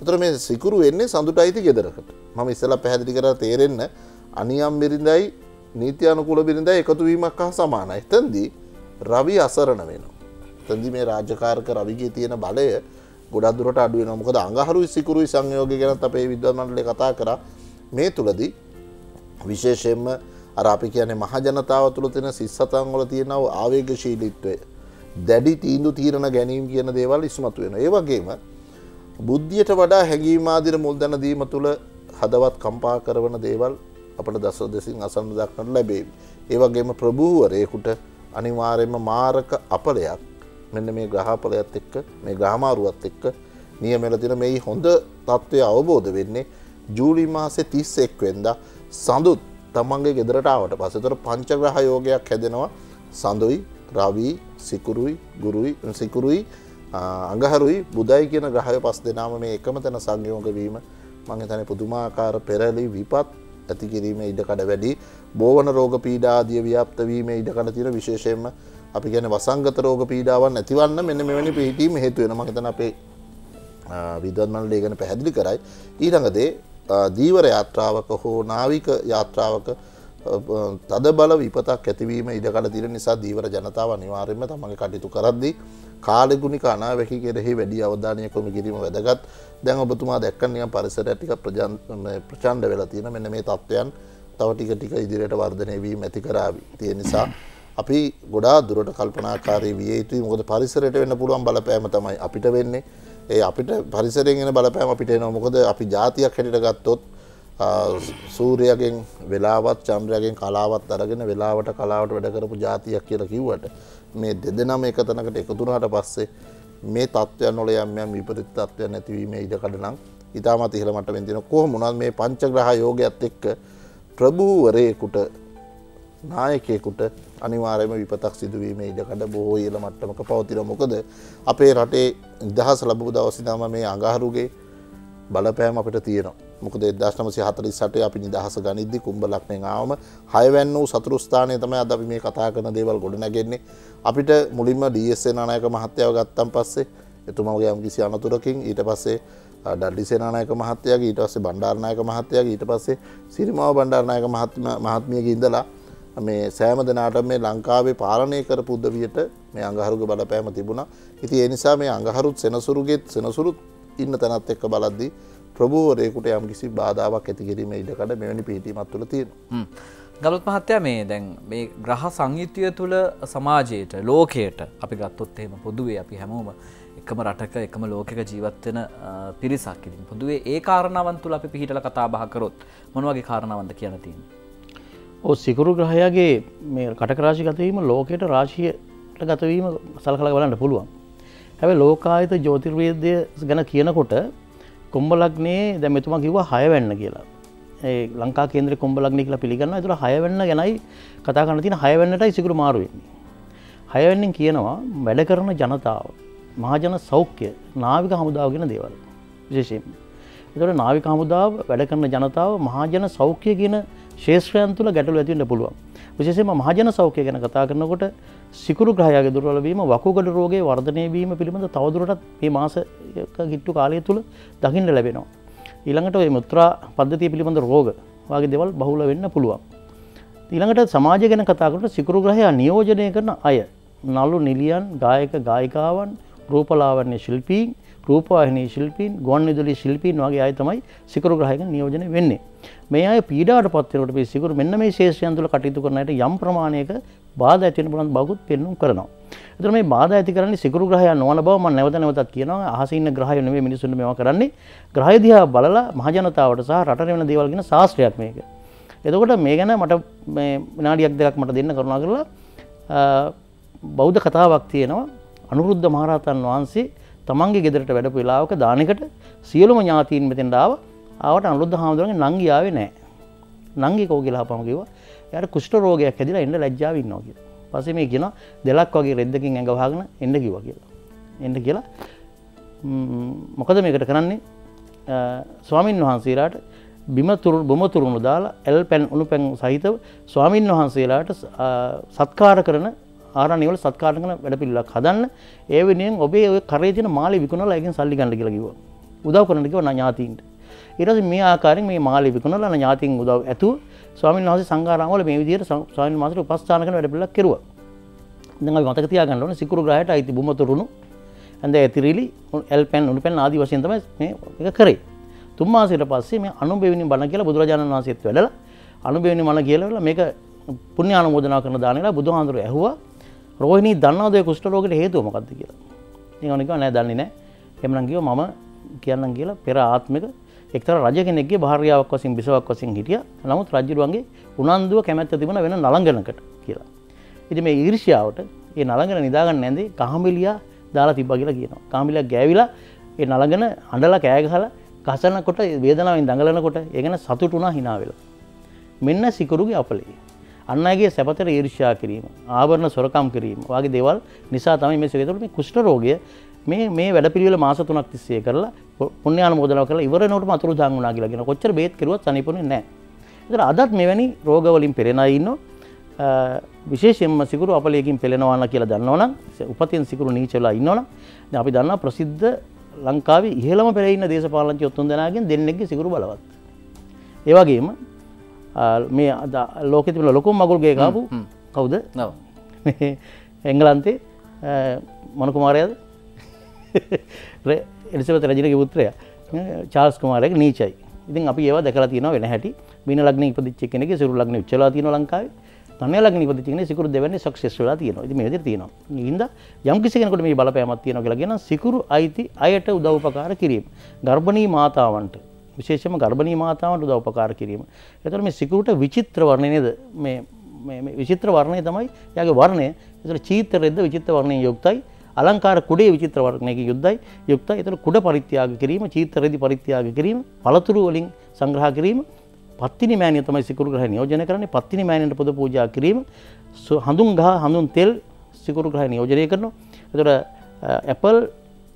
එතර මේ සිකුරු වෙන්නේ සඳුට අයිති ගෙදරකට මම ඉස්සලා පැහැදිලි කර තේරෙන්න අනියම් බිරිඳයි නීතියනුකුල බිරිඳ එකතු වීමක් හා සමාන එතන්දී රවි අසරණ වෙන. තැදි මේ රාජකාරක රවිගේ තියෙන බලය ගොඩක් දුරට අඩුවෙන මොකද අඟහරු සිකුරුයි සංයෝග ගැන අපේ විද්වමන්ටල කතා කර මේ තුළදී විශේෂයෙන්ම අර අපි කියන්නේ මහජනතාව තුළ තියෙන සිස්සතන් වල තියෙනව ආවේගශීලිත්වය දැඩි තීන්දු තීරණ ගැනීම් කියන දේවල් ඉස්මතු වෙන ඒ වගේම බුද්ධියට වඩා හැඟීමාදිර මුල් දැන දීම තුළ හදවත් කම්පා කරවන දේවල් අපට දස දෙසින් අසන්න දක්නට ලැබේවි. ඒවගේම ප්‍රභූවරයකුට අනිවාරයම මාරක අපලයක් මෙන්න මේ ග්‍රහපලයත් එක්ක මේ ග්‍රාමාරුවත් එක්ක නියමෙල තින මෙයි හොඳ තත්ත්වය අවබෝධ වෙන්නේ ජූලි මාසෙ තිස් එක්වෙන්ද සඳුත් තමන්ගේ ගෙදරටාවට පසතර පංචග්‍රහ යෝගයක් හැදෙනවා. සඳුයි රවී සිකුරුයි ගුරුයි සිකුරුයි අඟහරුයි බුදයි කියන ග්‍රහය පස් දෙනාම මේ එකම තැන සංයෝග වීම මං තැන පුදුමාකාර පෙරලි විපත් ඇති කිරීම ඉඩකඩ වැඩි. බෝවන රෝග පීඩාදිය ව්‍යාප්තවීම ඉඩකඩ තින විශේෂයෙන්ම අපි ගැන වසංගත රෝග පීඩාවන් ඇතිවන්න මෙන්න මෙවැනි පිහිටීම හේතුවෙන මහිතන අපේ විදත්මන ලේගන පැහැදිලි කරයි. ඊළඟදේ දීවර යාත්‍රාවක හෝ නාවික යාත්‍රාවක තද බල විපතක් ඇතිවීම ඉඩකඩ තිර නිසා දීවර ජනතාව අනිවාර්යම තමගේ කටයුතු කරද්දී කාලෙගුණි අනාවැකි කෙරෙහි වැඩි අවධානය කොම කිරීම වැදගත්. දැන් ඔබතුමා දැක්කනිය පරිසර ටික ප්‍රචන්්ඩ වෙලා තියෙන මෙන්න මේ තත්ත්වයන් තව ටික ටික ඉදිරියට වර්ධනය වීම ඇති කරාවි තිය නිසා අපි ගොඩා දුරට කල්පනාකාරී විය යුතුයි. මොකද පරිසරයට වෙන්න පුළුවන් බලපෑම තමයි අපිට වෙන්නේ. ඒ අපිට පරිසරයෙන් බලපෑම අපිට එනවා. මොකද අපි ජාතියක් හැටිට ගත්තොත් සූරයගෙන් වෙලාවත් චන්ද්‍රයගෙන් කලාවත් අරගෙන වෙලාවට කලාවට වැඩ කරපු ජාතියක් කියලා කිව්වට මේ දෙදෙනම එක තැනකට එකතුනාට පස්සේ මේ තත්වයන් නොල යම්යම් විපරිත් තත්වය නැතිවීම ඉඩකඩ නම් ඉතාමත් ඉහළ මට වෙන්තින කොහ මුණත් මේ පංචග්‍රහ යෝගයක්ත් එක්ක ප්‍රභූවරයකුට නායකයකුට අනිවාරයම විපතක් සිදුවීම ඉඩකඩ බොහෝ ඉල මට්ටමක පවතින මොකද අපේ රටේ ඉදහස ලබපු දවසිනාම මේ අඟහරුගේ බලපෑම අපිට තියෙනවා. මොකද දශනමසි හතලි සට අපි නිදහස ගනිද්දි කුම්ඹ ලක්නය ආවම හයවැන්න වූ සතුරස්ථානය තමයි අද අපි මේ කතා කරන දේවල් ගොඩ නැගෙන්නේ අපිට මුලින්ම ඩස්සේ නායක මහත්‍යාව ගත්තම් පස්සේ එතුමගේ යම් කිසි අනතුරකින් ඊට පස්සේ ඩල්ලිසේනායක මහත්තයගේ ඊට පස්සේ බණ්ඩාරනායක මහත්තයගේ ඊට පස්සේ සිරිමාව බණ්ඩාරනායක මහත්මියක ඉඳලා මේ සෑම දෙනාට මේ ලංකාවේ පාලනය කර පුද්දවියට මේ අඟහරුග බලපෑම තිබුණා ඉති එනිසා මේ අඟහරුත් සෙනසුරුගෙත් සෙනසුරුත් ඉන්න තැනත් එක්ක බලද්දී ප්‍රභූවරයකුට යම් කිසි බාධාවක් ඇතිකිරීම ඉඩකඩ මෙවැනි පිටීමත් තුළ තියෙන. ගලුත් මහත්තයා මේ දැන් මේ ග්‍රහ සංයුතිය තුළ සමාජයට ලෝකයට අපි ගත්තොත් එහෙම පොදුවේ අපි හැමෝම එකම රටක එකම ලෝකක ජීවත්වෙන පිරිසක් ඉතින් පොදුවේ ඒ කාරණාවන් තුළ අපි පිහිටල කතා බහකරොත් මොනවගේ කාරණාවන්ද කියන තින්. ඕ සිකුරු ග්‍රහයාගේ මේ කටකරාශි ගතවීම ලෝකයට රාශියට ගතවීම සල් කළ බලන්න පුළුවන්. හැබ ලෝකායත ජෝතිර්වේදය ගැන කියනකොට කොම්බලක්නේ දැ මෙතුම කිව හයවැන්න කියලා. ඒ ලංකා කේන්ද්‍ර කොම්බලක්නි කියලා පිළිගන්න තුර හයවැන්න ගැනයි කතා කන තින හයවැන්නටයි සිකුරු මාරුවන්නේ හයවැන්නෙන් කියනවා වැඩ කරන ජනතාව මහජන සෞඛ්‍ය නාවික හමුදාවගෙන දේවල් විශේෂයෙන් එතට නාවික හමුදාව වැඩ කරන ජනතාව මහජන සෞඛ්‍ය කියන ශේෂත්‍රයන් තුළ ගැටලු ඇතිවන්න පුළුවන් විශේෂම මහජන සෞඛ්‍ය ගැන කතා කරනකොට සිකුරු ග්‍රහයාගේ දුරලවීම වකුගඩ රෝගේ වර්ධනය වීම පිළිබඳ තවදුරටත් මේ මාස ගිට්ටු කාලය තුළ දකින්න ලැබෙනවා. ඊළඟට ඔය මුත්‍රා පද්ධතිය පිළිබඳ රෝග වගේ දෙවල් බහුල වෙන්න පුළුවන්. ඊළඟට සමාජය ගැන කතාකට සිකුරු ග්‍රහයා නියෝජනය කරන අය නලු නිලියන් ගායක ගායිකාවන් රූපලාවන්‍ය ශිල්පීන් රූපවාහිනී ශිල්පීන් ගොන් විදුලි ශිල්පීන් වගේ අය තමයි සිකුරු ග්‍රහයක නියෝජනය වෙන්නේ. මේ අය පීඩාවට පත්වෙනට මේ සිකුරු මෙන්න මේ ශේෂයන් තුළ කටයුතු කරනට යම් ප්‍රමාණයක බාධා ඇතිවෙන පුළුවන් බවකුත් පෙන්වුම් කරනවා. එතකොට මේ බාධා ඇති කරන්නේ සිකුරු ග්‍රහය නොවන බව මම නැවත නැවතත් කියනවා. අහසේ ඉන්න ග්‍රහය නෙමෙයි මිනිසුන්ට මේවා කරන්නේ. ග්‍රහය දිහා බලලා මහජනතාවට සහ රටට වෙන දේවල් ගැන ශාස්ත්‍රයක් මේක. එතකොට මේ ගැන මට මේ විනාඩියක් දෙකක් මට දෙන්න කරුණා කරලා බෞද්ධ කතාවක් තියෙනවා අනුරුද්ධ මහරහතන් වහන්සේ තමන්ගේ ගෙදරට වැඩපු වෙලාවක දානකට සියලුම ඥාතීන් මෙතෙන්ට ආව ආවට අනුරුද්ධ හාමුදුරන්ගේ නංගි ආවේ නැහැ. නංගි කෝ කියලා අපම කිව්වා. එයාට කුෂ්ඨ රෝගයක් හැදිලා එන්න ලැජ්ජාව ඉන්නවා කියලා. පස්සේ මේ කියනවා දෙලක් වගේ රෙද්දකින් ඇඟ වහගෙන එන්න කිව්වා කියලා. එන්න කියලා මොකද මේකට කරන්නේ ස්වාමින් වහන්සේලාට බිම තුරු බොම තුරුණු දාලා එල් පැන් උණු පැන් සහිතව ස්වාමින් වහන්සේලාට සත්කාර කරන ආරණිවල සත්කාර කරන වැඩපිළිවෙලක් හදන්න ඒ වෙනුවෙන් ඔබේ ඔය කරේ තියෙන මාළි විකුණලා ඒකෙන් සල්ලි ගන්න කියලා කිව්වා. උදව් කරන්න කිව්වා ඥාතීන්ට. ඊට පස්සේ මේ ආකාරයෙන් මේ මාළි විකුණලා ඥාතීන් උදව් ඇතුව ස්වාමීන් වහන්සේ සංඝාරාමවල මේ විදිහට ස්වාමීන් වහන්සේට උපස්ථාන කරන වැඩපිළිවෙලක් කෙරුවා. දැන් අපි මතක තියාගන්න ඕනේ සිකුරු ග්‍රහයට අයිති බුමතුරුණු ඇඳ ඇතිරිලි එල් පැන් උණු පැන් ආදී වශයෙන් තමයි මේ එක කරේ. තුන් මාසෙකට පස්සේ මේ අනුබෙවිනි බණ කියලා බුදුරජාණන් වහන්සේත් වැඩලා අනුබෙවිනි මණ කියලා මේක පුණ්‍ය ආනුමෝදනා කරන දානෙලා බුදුහාඳුර ඇහුවා රෝහිණී දන්නවද ඒ කුෂ්ඨ රෝගයට හේතුව මොකක්ද කියලා. ඉතින් අනික නෑ දන්නේ නෑ. එhmenan කිව්වා මම කියන්නම් කියලා පෙර ආත්මික එක්තරා රජ කෙනෙක්ගේ භාර්යාවක් වශයෙන් බිසවක් වශයෙන් හිටියා. නමුත් රජුරුවන්ගේ උනන්දුව කැමැත්ත තිබුණ වෙන නලංගනකට කියලා. ඉතින් මේ ඊර්ෂ්‍යාවට ඒ නලංගන නිදාගන්න නැන්දේ කහමිලියා දාලා තිබ්බා කියලා කියනවා. කහමිලියා ගෑවිලා ඒ නලංගන අඬලා කෑ ගහලා කසනකොට වේදනාවෙන් දඟලනකොට ඒ ගැන සතුටු වුණා hina වෙලා. මෙන්න සිකුරුගේ අපලේ. අන්න අයගේ සැපතට ඊර්ෂ්‍යා කිරීම ආවරණ සොරකම් කිරීම වගේ දේවල් නිසා තමයි මේ සිකතුරු මේ කුෂ්ඨ රෝගය මේ මේ වැඩපිළිවෙල මාස 3ක් තිස්සේ කරලා පුණ්‍යානුමෝදනා කරලා ඉවරනකොටම අතුරු දාන් වුණා කියලා කියන කොච්චර බේත් කෙරුවත් සනීපුනේ නැහැ. ඒතර අදත් මෙවැනි රෝග වලින් පෙළෙන අය ඉන්නවා. විශේෂයෙන්ම සිකුරු අපලයකින් පෙළෙනවා කියලා දන්නවනම් උපතින් සිකුරු නීච වෙලා ඉන්නවනම් දැන් අපි දන්නවා ප්‍රසිද්ධ ලංකාවේ ඉහළම පෙළ ඉන්න දේශපාලනඥයෝ තුන් දෙනාගෙන් දෙන්නෙක්ගේ සිකුරු බලවත්. ඒ වගේම මේ අද ලෝකෙ තිබුණ ලොකුම මගුල්ගේ කාපු කවුද? එංගලන්තේ මොන කුමාරයද? එලිසබෙත් රජිනගේ පුත්‍රය. චාල්ස් කුමාරයක නීචයි. ඉතින් අපි ඒවා දැකලා තියෙනවා වෙන හැටි. බින ලග්න ඉපදිච්ච කෙනෙක්ගේ සිරු ලග්න උච්චලා තියෙනවා ලංකාවේ. තනය ලග්න ඉපදිච්ච කෙනෙක් සිකුරු දෙවන්නේ සක්සස් වෙලා තියෙනවා. ඉතින් මේ විදිහට තියෙනවා. ඉතින් යම් කිසි කෙනෙකුට මේ බලපෑමක් තියෙනවා කියලා කියන සිකුරු අයිති අයට උදව් උපකාර කිරීම. ගර්භණී මාතාවන්ට විශේෂම ගර්භණී මාතාවට උදව් උපකාර කිරීම. එතකොට මේ සිකුරුට විචිත්‍ර වර්ණය නේද? මේ මේ විචිත්‍ර වර්ණය තමයි යාගේ වර්ණය. එතකොට චීත්‍ර රෙද්ද විචිත්‍ර වර්ණයෙන් යුක්තයි. අලංකාර කුඩේ විචිත්‍ර වර්ණයකින් යුක්තයි. යුක්තයි. එතකොට කුඩ පරිත්‍යාග කිරීම, චීත්‍ර රෙදි පරිත්‍යාග කිරීම, පළතුරු වලින් සංග්‍රහ කිරීම, පත්තිනි මෑණිය තමයි සිකුරු ග්‍රහය නියෝජනය කරන්නේ. පත්තිනි මෑණියන්ට පොද පූජා කිරීම, හඳුන් ගහ හඳුන් තෙල් සිකුරු ග්‍රහය නියෝජනය කරනවා. එතකොට ඇපල්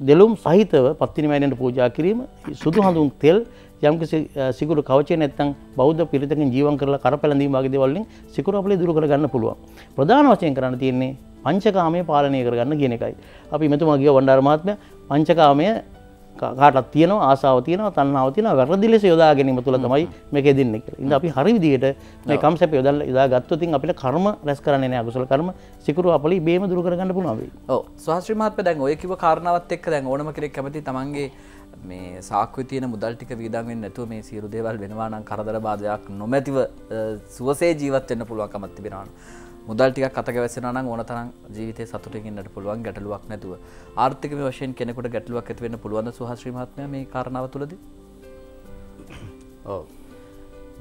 දෙලුම් සහිතව පත්තිනි මෑණියන්ට පූජා කිරීම, සුදු හඳුන් තෙල් යම්කිසි සිකුරු කවචය නැත්තම් බෞද්ධ පිරිතකින් ජීවන් කරලා කරපැලඳීම වගේ දේවල් වලින් සිකුරු අපලේ දුරු කරගන්න පුළුවන්. ප්‍රධාන වශයෙන් කරන්න තියෙන්නේ පංචකාමයේ පාලනය කරගන්න කියන එකයි. අපි මෙතුමා කියව වණ්ඩාර මහත්මයා පංචකාමය කාටත් තියෙනවා ආසාව තියෙනවා තණ්හාව තියෙනවා වැරදි ලෙස යොදා ගැනීම තුළ තමයි මේක දෙන්නේ කියලා. ඉතින් අපි හරි විදිහට මේ කම්සෙප් යොදලා යොදා ගත්තොත් ඉතින් අපිට කර්ම රැස් කරන්නේ නැහැ අකුසල කර්ම සිකුරු අපලි බේම දුරු කරගන්න පුළුවන් වෙයි. ඔව් සහස්ත්‍රී මහත්මයා දැන් ඔය කිව්ව කාරණාවත් එක්ක දැන් ඕනම කෙනෙක් කැමති තමන්ගේ මේ සාක්ව තියන මුදල් ටික විදන්ෙන් නැතුව මේ සියරු දේවල් වෙනවා නම් කරදර බාධයක් නොමැතිව සුවසේ ජීවත්වන්න පුළුවන් කමත් තිබෙනවාන මුදල් ටික කතක වැසෙන නම් ඕන තරම් ජීවිතය සතුටකින්නට පුළුවන් ගැටලුවක් නැතුව. ආර්ථික වශයෙන් කෙනෙකුට ගැටලුවක් ඇතිවෙන්න පුළුවන් සුහශ්‍රීමත්ම මේ කාරණාව තුළද? ඕ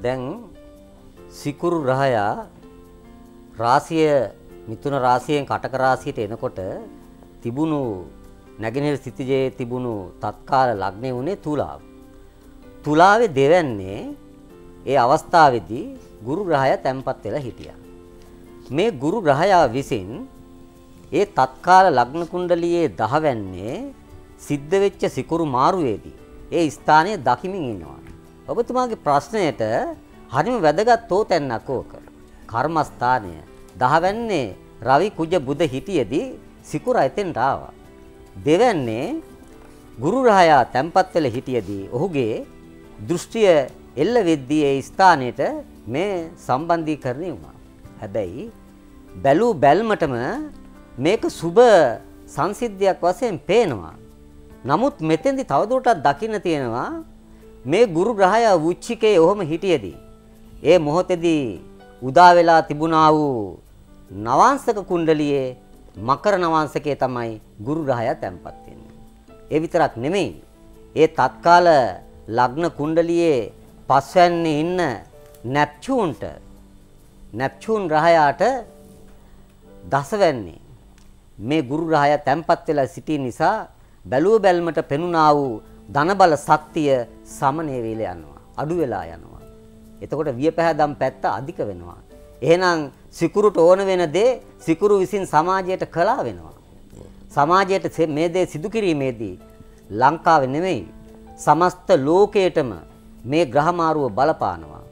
දැන් සිකුරු ග්‍රහයා රාශිය මිථුන රාශියෙන් කටක රාශියට එනකොට තිබුණු නැගෙනහිර සිතිජයේ තිබුණු තත්කාල ලග්නේ උනේ තුලාව. තුලාවේ දෙවන්නේ ඒ අවස්ථාවේදී ගුරු ග්‍රහය තැන්පත් වෙලා හිටියා. මේ ගුරු ග්‍රහයා විසින් ඒ තත්කාල ලග්න කුණ්ඩලියේ දහවැන්නේ සිද්ධ වෙච්ච සිකුරු මාරුවේදී ඒ ස්ථානයේ දකිමින් ඉන්නවා. ඔබතුමාගේ ප්‍රශ්නයට හරිම වැදගත් තෝතැන්නක් ඕක. කර්මස්ථානය දහවැන්නේ රවි කුජ බුද හිටියේදී සිකුර එතෙන්ට ආවා. දෙවැන්නේ ගුරු රහයා තැන්පත් වෙලා හිටියේදී ඔහුගේ දෘෂ්ටිය එල්ල වෙද්දී ඒ ස්ථානෙට මේ සම්බන්ධීකරණය වුණා. හැබැයි බැලූ බැල්මටම මේක සුබ සංසිද්ධියක් වශයෙන් පේනවා. නමුත් මෙතෙන්දි තවදුරටත් දකින්න තියෙනවා මේ ගුරු ග්‍රහය උච්චිකේ ඔහොම හිටියේදී ඒ මොහොතේදී උදා වෙලා තිබුණා වූ නවාංශක කුණ්ඩලියේ මකර නවාංශකයේ තමයි ගුරු ග්‍රහය තැන්පත් වෙන්නේ. ඒ විතරක් නෙමෙයි. ඒ තත්කාල ලග්න කුණ්ඩලියේ පස්වැන්නේ ඉන්න නැප්චූන්ට නැප්චූන් ග්‍රහයාට දසවැන්නේ මේ ගුරු ග්‍රහය තැන්පත් වෙලා සිටි නිසා බැලුව බැල්මට පෙනුණා වූ ධනබල ශක්තිය සමනය වෙලා යනවා අඩු වෙලා යනවා එතකොට වියපැහැදම් පැත්ත අධික වෙනවා එහෙනම් සිකුරුට ඕන වෙන දේ සිකුරු විසින් සමාජයට කළා වෙනවා සමාජයට මේ දේ සිදු කිරීමේදී ලංකාවේ නෙමෙයි සමස්ත ලෝකයටම මේ ග්‍රහ මාරුව බලපානවා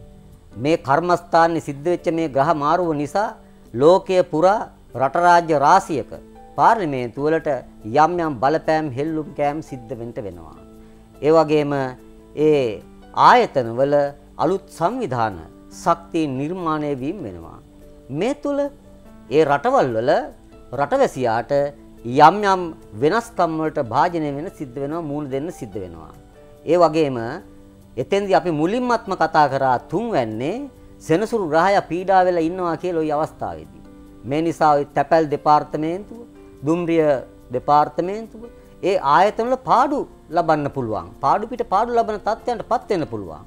මේ කර්මස්ථානයේ සිද්ධ වෙච්ච මේ ග්‍රහ මාරුව නිසා ලෝකයේ පුරා රට රාජ්‍ය රාශියක පාර්ලිමේන්තු වලට යම් යම් බලපෑම් හෙල්ලුම් කෑම් සිද්ධ වෙන්න වෙනවා. ඒ වගේම ඒ ආයතන වල අලුත් සංවිධාන ශක්තිය නිර්මාණය වීම වෙනවා. මේ තුල ඒ රටවල් වල රටවැසියාට යම් යම් වෙනස්කම් වලට භාජනය වෙන සිද්ධ වෙනවා මූණ දෙන්න සිද්ධ වෙනවා. ඒ වගේම එතෙන්දී අපි මුලින්මත්ම කතා කරා තුන්වැන්නේ සෙනසුරු ග්‍රහය පීඩා වෙලා ඉන්නවා කියලා ওই අවස්ථාවේදී. මේ නිසා ওই තැපැල් දෙපාර්තමේන්තුව, දුම්රිය දෙපාර්තමේන්තුව ඒ ආයතන වල පාඩු ලබන්න පුළුවන්. පාඩු පිට පාඩු ලබන තත්ත්වයන්ටපත් වෙන්න පුළුවන්.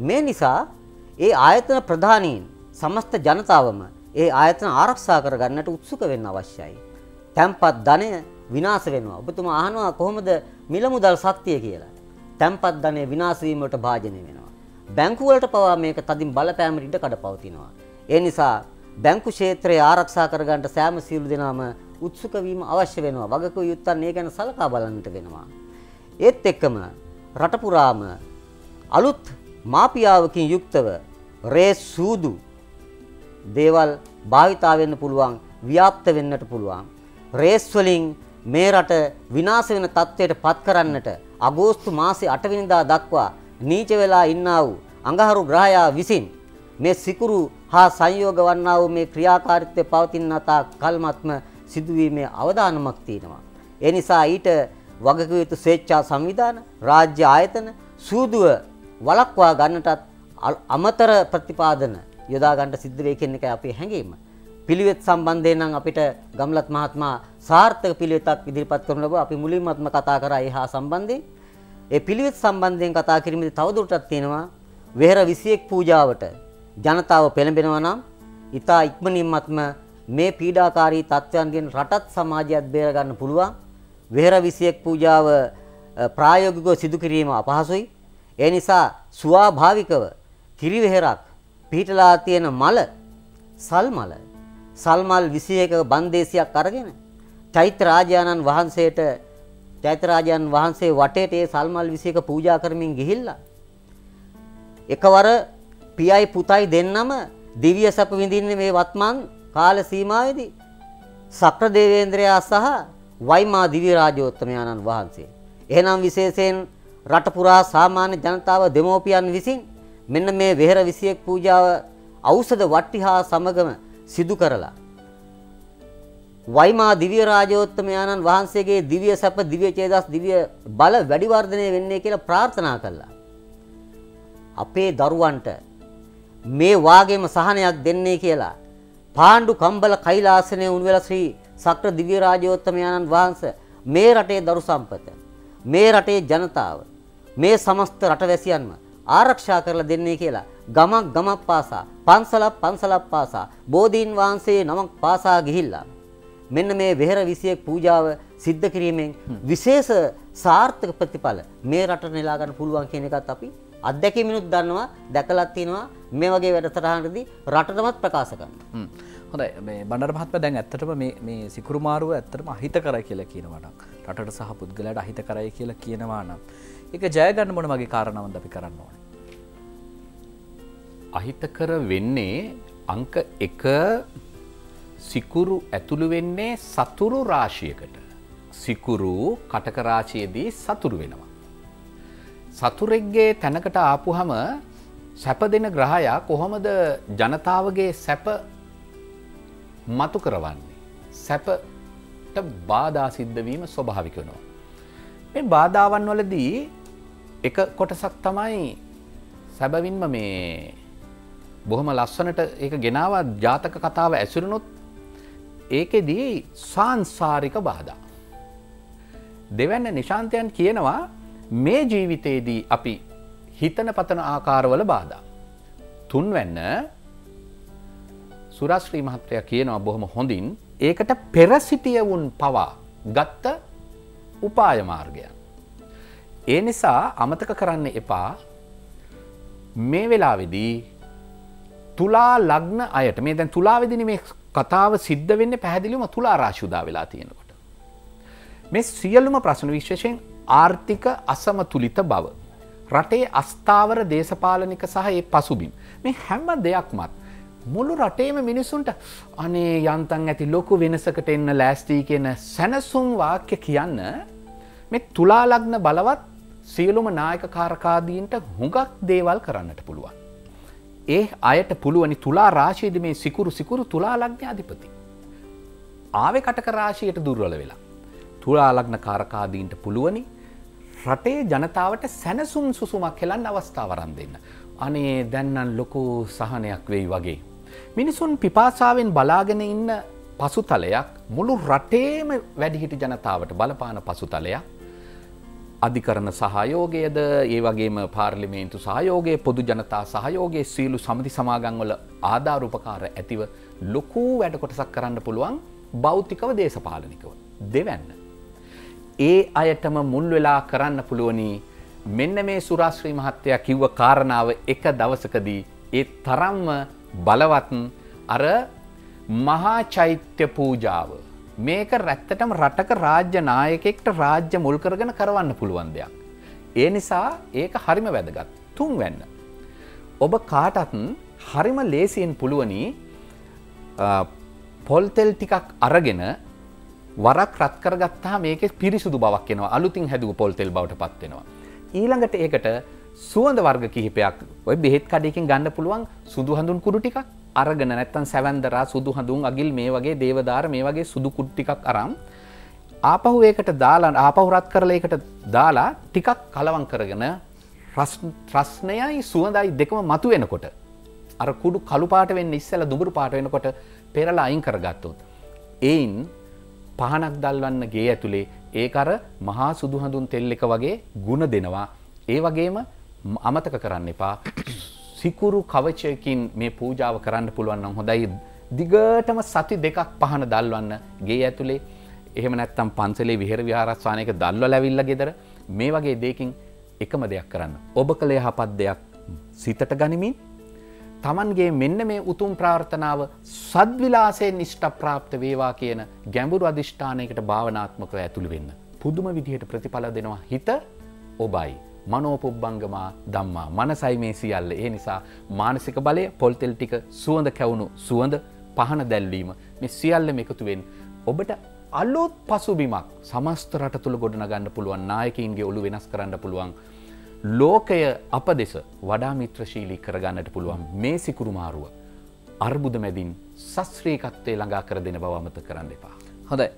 මේ නිසා ඒ ආයතන ප්‍රධානීන් සමස්ත ජනතාවම ඒ ආයතන ආරක්ෂා කරගන්නට උත්සුක වෙන්න අවශ්‍යයි. තැම්පත් ධනය විනාශ වෙනවා. ඔබතුමා අහනවා කොහොමද මිල මුදල් ශක්තිය කියලා. තැම්පත් ධනය විනාශ වීමට භාජනය වෙනවා. බැංකු වලට පවා මේක තදින් බලපෑමට ඉඩ කඩ පවතිනවා. ඒ නිසා බැංකු ක්ෂේත්‍රය ආරක්ෂා කරගන්න සෑම සියලු දෙනාම උත්සුක වීම අවශ්‍ය වෙනවා. වගකීම් යුත්තන් ඒ ගැන සලකා බලන්නට වෙනවා. ඒත් එක්කම රට පුරාම අලුත් මාපියාවකින් යුක්තව රේ සූදු දේවල් භාවිතා වෙන්න පුළුවන්, ව්‍යාප්ත වෙන්නට පුළුවන්. රේස් වලින් මේ රට විනාශ වෙන තත්ත්වයට පත් කරන්නට අගෝස්තු මාසේ 8 වෙනිදා දක්වා නීච වෙලා ඉන්නා වූ අඟහරු ග්‍රහයා විසින් මේ සිකුරු හා සංයෝග වන්නා වූ මේ ක්‍රියාකාරීත්වය පවතින තා කල්මත්ම සිදුවීමේ අවදානමක් තියෙනවා. ඒ නිසා ඊට වගකිව යුතු ස්වේච්ඡා සංවිධාන, රාජ්‍ය ආයතන සූදුව වළක්වා ගන්නටත් අමතර ප්‍රතිපාදන යොදා ගන්න සිද්ධ වෙයි කියන එකයි අපේ හැඟීම. පිළිවෙත් සම්බන්ධයෙන් නම් අපිට ගම්ලත් මහත්මයා සාර්ථක පිළිවෙතක් ඉදිරිපත් කරන බව අපි මුලින්මත්ම කතා කරා ඒ හා සම්බන්ධයෙන්. ඒ පිළිවෙත් සම්බන්ධයෙන් කතා කිරීමේදී තවදුරටත් තියෙනවා වෙහෙර 21 පූජාවට ජනතාව පෙළඹෙනවා නම් ඊතා ඉක්මනින්මත්ම මේ පීඩාකාරී තත්ත්වයන්ගෙන් රටත් සමාජයත් බේර ගන්න පුළුවන්. වෙහෙර 21 පූජාව ප්‍රායෝගිකව සිදු කිරීම අපහසුයි. ඒ නිසා ස්වාභාවිකව කිරිවෙහෙරක් පිහිටලා තියෙන මල සල් මල සල් මල් 21ක බන්දේසියක් අරගෙන චෛත්‍ය රාජානන් වහන්සේට චෛත්‍ය රාජානන් වහන්සේ වටේට ඒ සල් මල් 21ක පූජා කරමින් ගිහිල්ලා එකවර පියයි පුතයි දෙන්නම දිව්‍ය සැප විඳින්නේ මේ වත්මන් කාල සීමාවේදී සක්‍ර දේවේන්ද්‍රයා සහ වයිමා දිව්‍ය රාජෝත්තමයාණන් වහන්සේ. එහෙනම් විශේෂයෙන් රට පුරා සාමාන්‍ය ජනතාව දෙමෝපියන් විසින් මෙන්න මේ වෙහෙර 21 පූජාව ඖෂධ වට්ටි හා සමගම සිදු කරලා වයිමා දිව්‍ය රාජෝත්තමයාණන් වහන්සේගේ දිව්‍ය සැප දිව්‍ය චේදස් දිව්‍ය බල වැඩි වර්ධනය වෙන්නේ කියලා ප්‍රාර්ථනා කළා. අපේ දරුවන්ට මේ වාගේම සහනයක් දෙන්නේ කියලා පාණ්ඩු කම්බල කෛලාසනයේ උන්වල ශ්‍රී සක්‍ර දිව්‍ය රාජෝත්තමයාණන් වහන්සේ මේ රටේ දරු සම්පත මේ රටේ ජනතාව මේ සමස්ත රටවැසියන්ම ආරක්ෂා කරලා දෙන්නේ කියලා. ගමක් ගමක් පාසා පන්සලක් පන්සලක් පාසා බෝධීන් වහන්සේ නමක් පාසා ගිහිල්ලා. මෙන්න මේ වෙහෙර විසියෙක් පූජාව සිද්ධ කිරීමෙන් විශේෂ සාර්ථක ප්‍රතිඵල මේ රටට නෙලා ගන්න පුළුවන් කියන එකත් අපි අත්දැකීමිනුත් දන්නවා දැකලත් තියෙනවා. මේ වගේ වැඩසටහනකදී රටටමත් ප්‍රකාශ කරනවා. හොඳයි. මේ බණ්ඩාර මහත්මයා දැන් ඇත්තටම මේ මේ සිකුරු මාරුව ඇත්තටම අහිත කරයි කියලා කියනවා නම් රටට සහ පුද්ගලයාට අහිත කරයි කියලා කියනවා නම් ඒක ජය ගන්න මොන වගේ කාරණාවක්ද අපි කරන්න ඕනේ? අහිතකර වෙන්නේ අංක එක සිකුරු ඇතුළු වෙන්නේ සතුරු රාශියකට. සිකුරු කටකරාශයේදී සතුරු වෙනවා. සතුරෙක්ගේ තැනකට ආපුහම සැප දෙන ග්‍රහයා කොහොමද ජනතාවගේ සැප මතු කරවන්නේ. සැපට බාධා සිද්ධවීම ස්වභාවික වෙනවා. මේ බාධාවන් වලදී එක කොටසක් තමයි සැබවින්ම මේ බොහොම ලස්සනට ඒ ගෙනාව ජාතක කතාව ඇසුරුණොත් ඒකෙදී සංසාරික බාධා. දෙවැන්න නිශාන්තයන් කියනවා මේ ජීවිතයේදී අපි හිතන පතන ආකාරවල බාධා. තුන්වැන්න සුරශ්‍රී මහත්‍රය කියනවා බොහොම හොඳින් ඒකට පෙරසිටියවුන් පවා ගත්ත උපායමාර්ගයන්. ඒ නිසා අමතක කරන්න එපා මේ වෙලාවෙදී තුලා ලග්න අයට මේ දැන් තුලාවෙදින මේ කතාව සිද්ධ වෙන්න පැහැදිලිම තුලා රාශුදා වෙලා තියෙනකොට. මේ සියල්ලුම ප්‍රශ්න විශේෂයෙන් ආර්ථික අසමතුලිත බව. රටේ අස්ථාවර දේශපාලනික සහ ඒ පසුබිම්. මේ හැම දෙයක්මත් මුළු රටේම මිනිසුන්ට අනේ යන්තන් ඇති ලොකු වෙනසකට එන්න ලෑස්ටී කියන සැනසුම් වාක්‍ය කියන්න මේ තුලාලග්න බලවත් සියලුම නායක කාරකාදීන්ට හුඟක් දේවල් කරන්නට පුළුවන්. ඒ අයට පුළුවනි තුලා රාශයද මේ සිකුරු සිකුරු තුලාලග්න අධිපති. ආවෙ කටක රාශයට දුර්වල වෙලා. තුලාලග්න කාරකාදීන්ට පුළුවනි රටේ ජනතාවට සැනසුම් සුසුමක් හෙලන් අවස්ථාවරන් දෙන්න. අනේ දැන්නන් ලොකු සහනයක් වෙයි වගේ. මිනිසුන් පිපාසාවෙන් බලාගෙන ඉන්න පසුතලයක් මුළු රටේම වැඩිහිටි ජනතාවට බලපාන පසුතලයක් අධිකරන සහයෝගයද ඒ වගේම පාර්ලිමේන්තු සහයෝගය පොදු ජනතා සහයෝගේ සීලු සමති සමාගංවල ආධාරූපකාර ඇතිව ලොකූ වැඩ කොටසක් කරන්න පුළුවන් බෞතිකව දේශපාලනිකව. දෙවැන්න. ඒ අයටම මුල් වෙලා කරන්න පුළුවනි. මෙන්න මේ සුරාශ්‍රී මහත්තයා කිව්ව කාරණාව එක දවසකදී ඒ තරම්ම බලවත්. අර මහා චෛත්‍ය පූජාව මේක රැත්තටම රටක රාජ්‍ය නායකෙක්ට රාජ්‍ය මුල් කරගෙන කරවන්න පුළුවන් දෙයක්. ඒ නිසා ඒක හරිම වැදගත් තුන් වැන්න. ඔබ කාටත් හරිම ලේසියෙන් පුළුවනි පොල්තෙල් ටිකක් අරගෙන වරක් රත් කරගත්තා මේක පිරිසුදු බවක් එනවා අලුතින් හැදුව පොල්තෙල් බවට පත්වෙනවා. ඊළඟට ඒකට සුවඳ වර්ග කිහිපයක් ඔය බෙහෙත් කඩයකින් ගන්න පුළුවන් සුදු හඳුන් කුඩු ටිකක් අරගෙන නැත්තන් සැවන්දරා සුදු හඳුන් අගිල් මේ වගේ දේවදාර මේ වගේ සුදු කුඩ් ටිකක් අරම් ආපහු ඒකට දාලා ආපහුරත් කරලා ඒකට දාලා ටිකක් කලවං කරගෙන රස්නයයි සුවඳයි දෙකම මතු වෙනකොට අර කුඩු කළු පාට වෙන්න ඉස්සල දුබුරු පාට වෙනකොට පෙරලා අයින් කරගත්තොත්. එයින් පහනක් දල්වන්න ගේ ඇතුළේ ඒකර මහා සුදුහඳුන් තෙල් එක වගේ ගුණ දෙනවා. ඒ වගේම අමතක කරන්න එපා. සිකුරු කවචයකින් මේ පූජාව කරන්න පුළුවන් නම් හොඳයි දිගටම සති දෙකක් පහන දල්වන්න ගේ ඇතුළේ එහෙම නැත්තම් පන්සලේ විහෙර විහාරස්වානයක දල්ව ලැවිල්ල ගෙදර මේ වගේ දෙකින් එකම දෙයක් කරන්න. ඔබ කළ යහපත් දෙයක් සිතට ගනිමින් තමන්ගේ මෙන්න මේ උතුම් ප්‍රාර්ථනාව සද්විලාසයෙන් නිෂ්ට ප්‍රාප්ත වේවා කියන ගැඹුරු අධිෂ්ඨානයකට භාවනාත්මකව ඇතුළි වෙන්න. පුදුම විදිහට ප්‍රතිඵල දෙනවා හිත ඔබයි. මනෝපුබ්බංගමා දම්මා මනසයි මේ සියල්ල. ඒ නිසා මානසික බලය පොල්තෙල් ටික සුවඳ කැවුණු සුවඳ පහන දැල්වීම. මේ සියල්ලම එකතුවෙන් ඔබට අලුත් පසුබිමක් සමස්ත රට තුළ ගොඩනගන්න පුළුවන් නායකයින්ගේ ඔලු වෙනස් කරන්න පුළුවන් ලෝකය අප දෙස වඩා මිත්‍රශීලී කරගන්නට පුළුවන් මේ සිකුරුමාරුව අර්බුද මැදින් සස්්‍රීකත්වය ළඟා කර දෙන බව අමත කරන්න එපා. හොඳයි.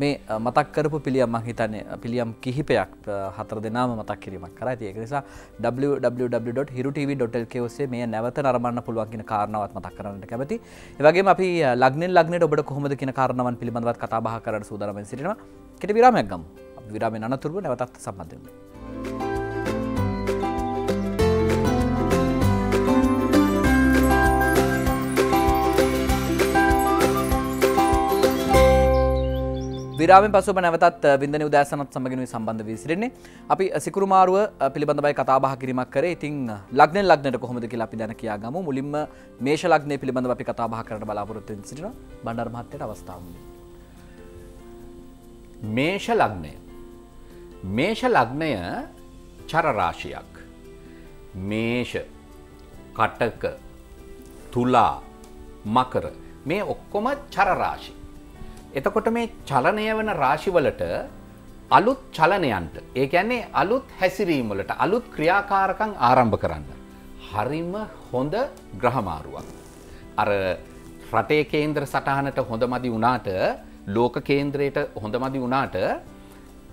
මේ මතක් කරපු පිළියම් මං හිතන්නේ පිළියම් කිහිපයක් හතර දෙනාම මතක් කිරීමක් කර ඇති ඒක නිසා www.hiruTV.lk ඔස්සේ මේ නැවත නරඹන්න පුළුවන් කියන කාරණාවත් මතක් කරන්නට කැමති. ඒ වගේම අපි ලග්නෙන් ලග්නෙට ඔබට කොහොමද කියන කාරණාවන් පිළිබඳව කතා බහ කරන්න සූදානම් සිටිනවා. කෙටි විරාමයක් ගමු. අපි විරාමයෙන් අනතුරුව නැවතත් සම්බන්ධ වෙමු. විරාමෙන් පසුව නැවතත් විින්දන උදෑසනත් සමගෙනුව සම්බන්ධ වී සිරෙන්නේ අපි සිකුරුමාරුව පිළිබඳවයි කතාබහ කිරීමක් කර. ඉතින් ලක්න ලක්නට කොහොමද කියලා අපි දැන කියා ගම. මුලින්ම මේෂ ලක්නය පිළිබඳව අපි කතාබහ කරට බලාපොරොත්තුවෙන් සිටින බණ්ඩර් මහත්තයට අවස්ථාව. මේෂ ලග්නය. මේෂ ලග්නය චරරාශියක්. මේෂ කටක තුලා මකර. මේ ඔක්කොම චරරාශි. එතකොට මේ චලනය වන රාශිවලට අලුත් චලනයන්ට ඒ ඇන්නේ අලුත් හැසිරීමලට අලුත් ක්‍රියාකාරකං ආරම්භ කරන්න. හරිම හොඳ ග්‍රහමාරුවක්. අර රටේ කේන්ද්‍ර සටහනට හොඳමදි වුණාට ලෝක කේන්ද්‍රයට හොඳමදි වුණාට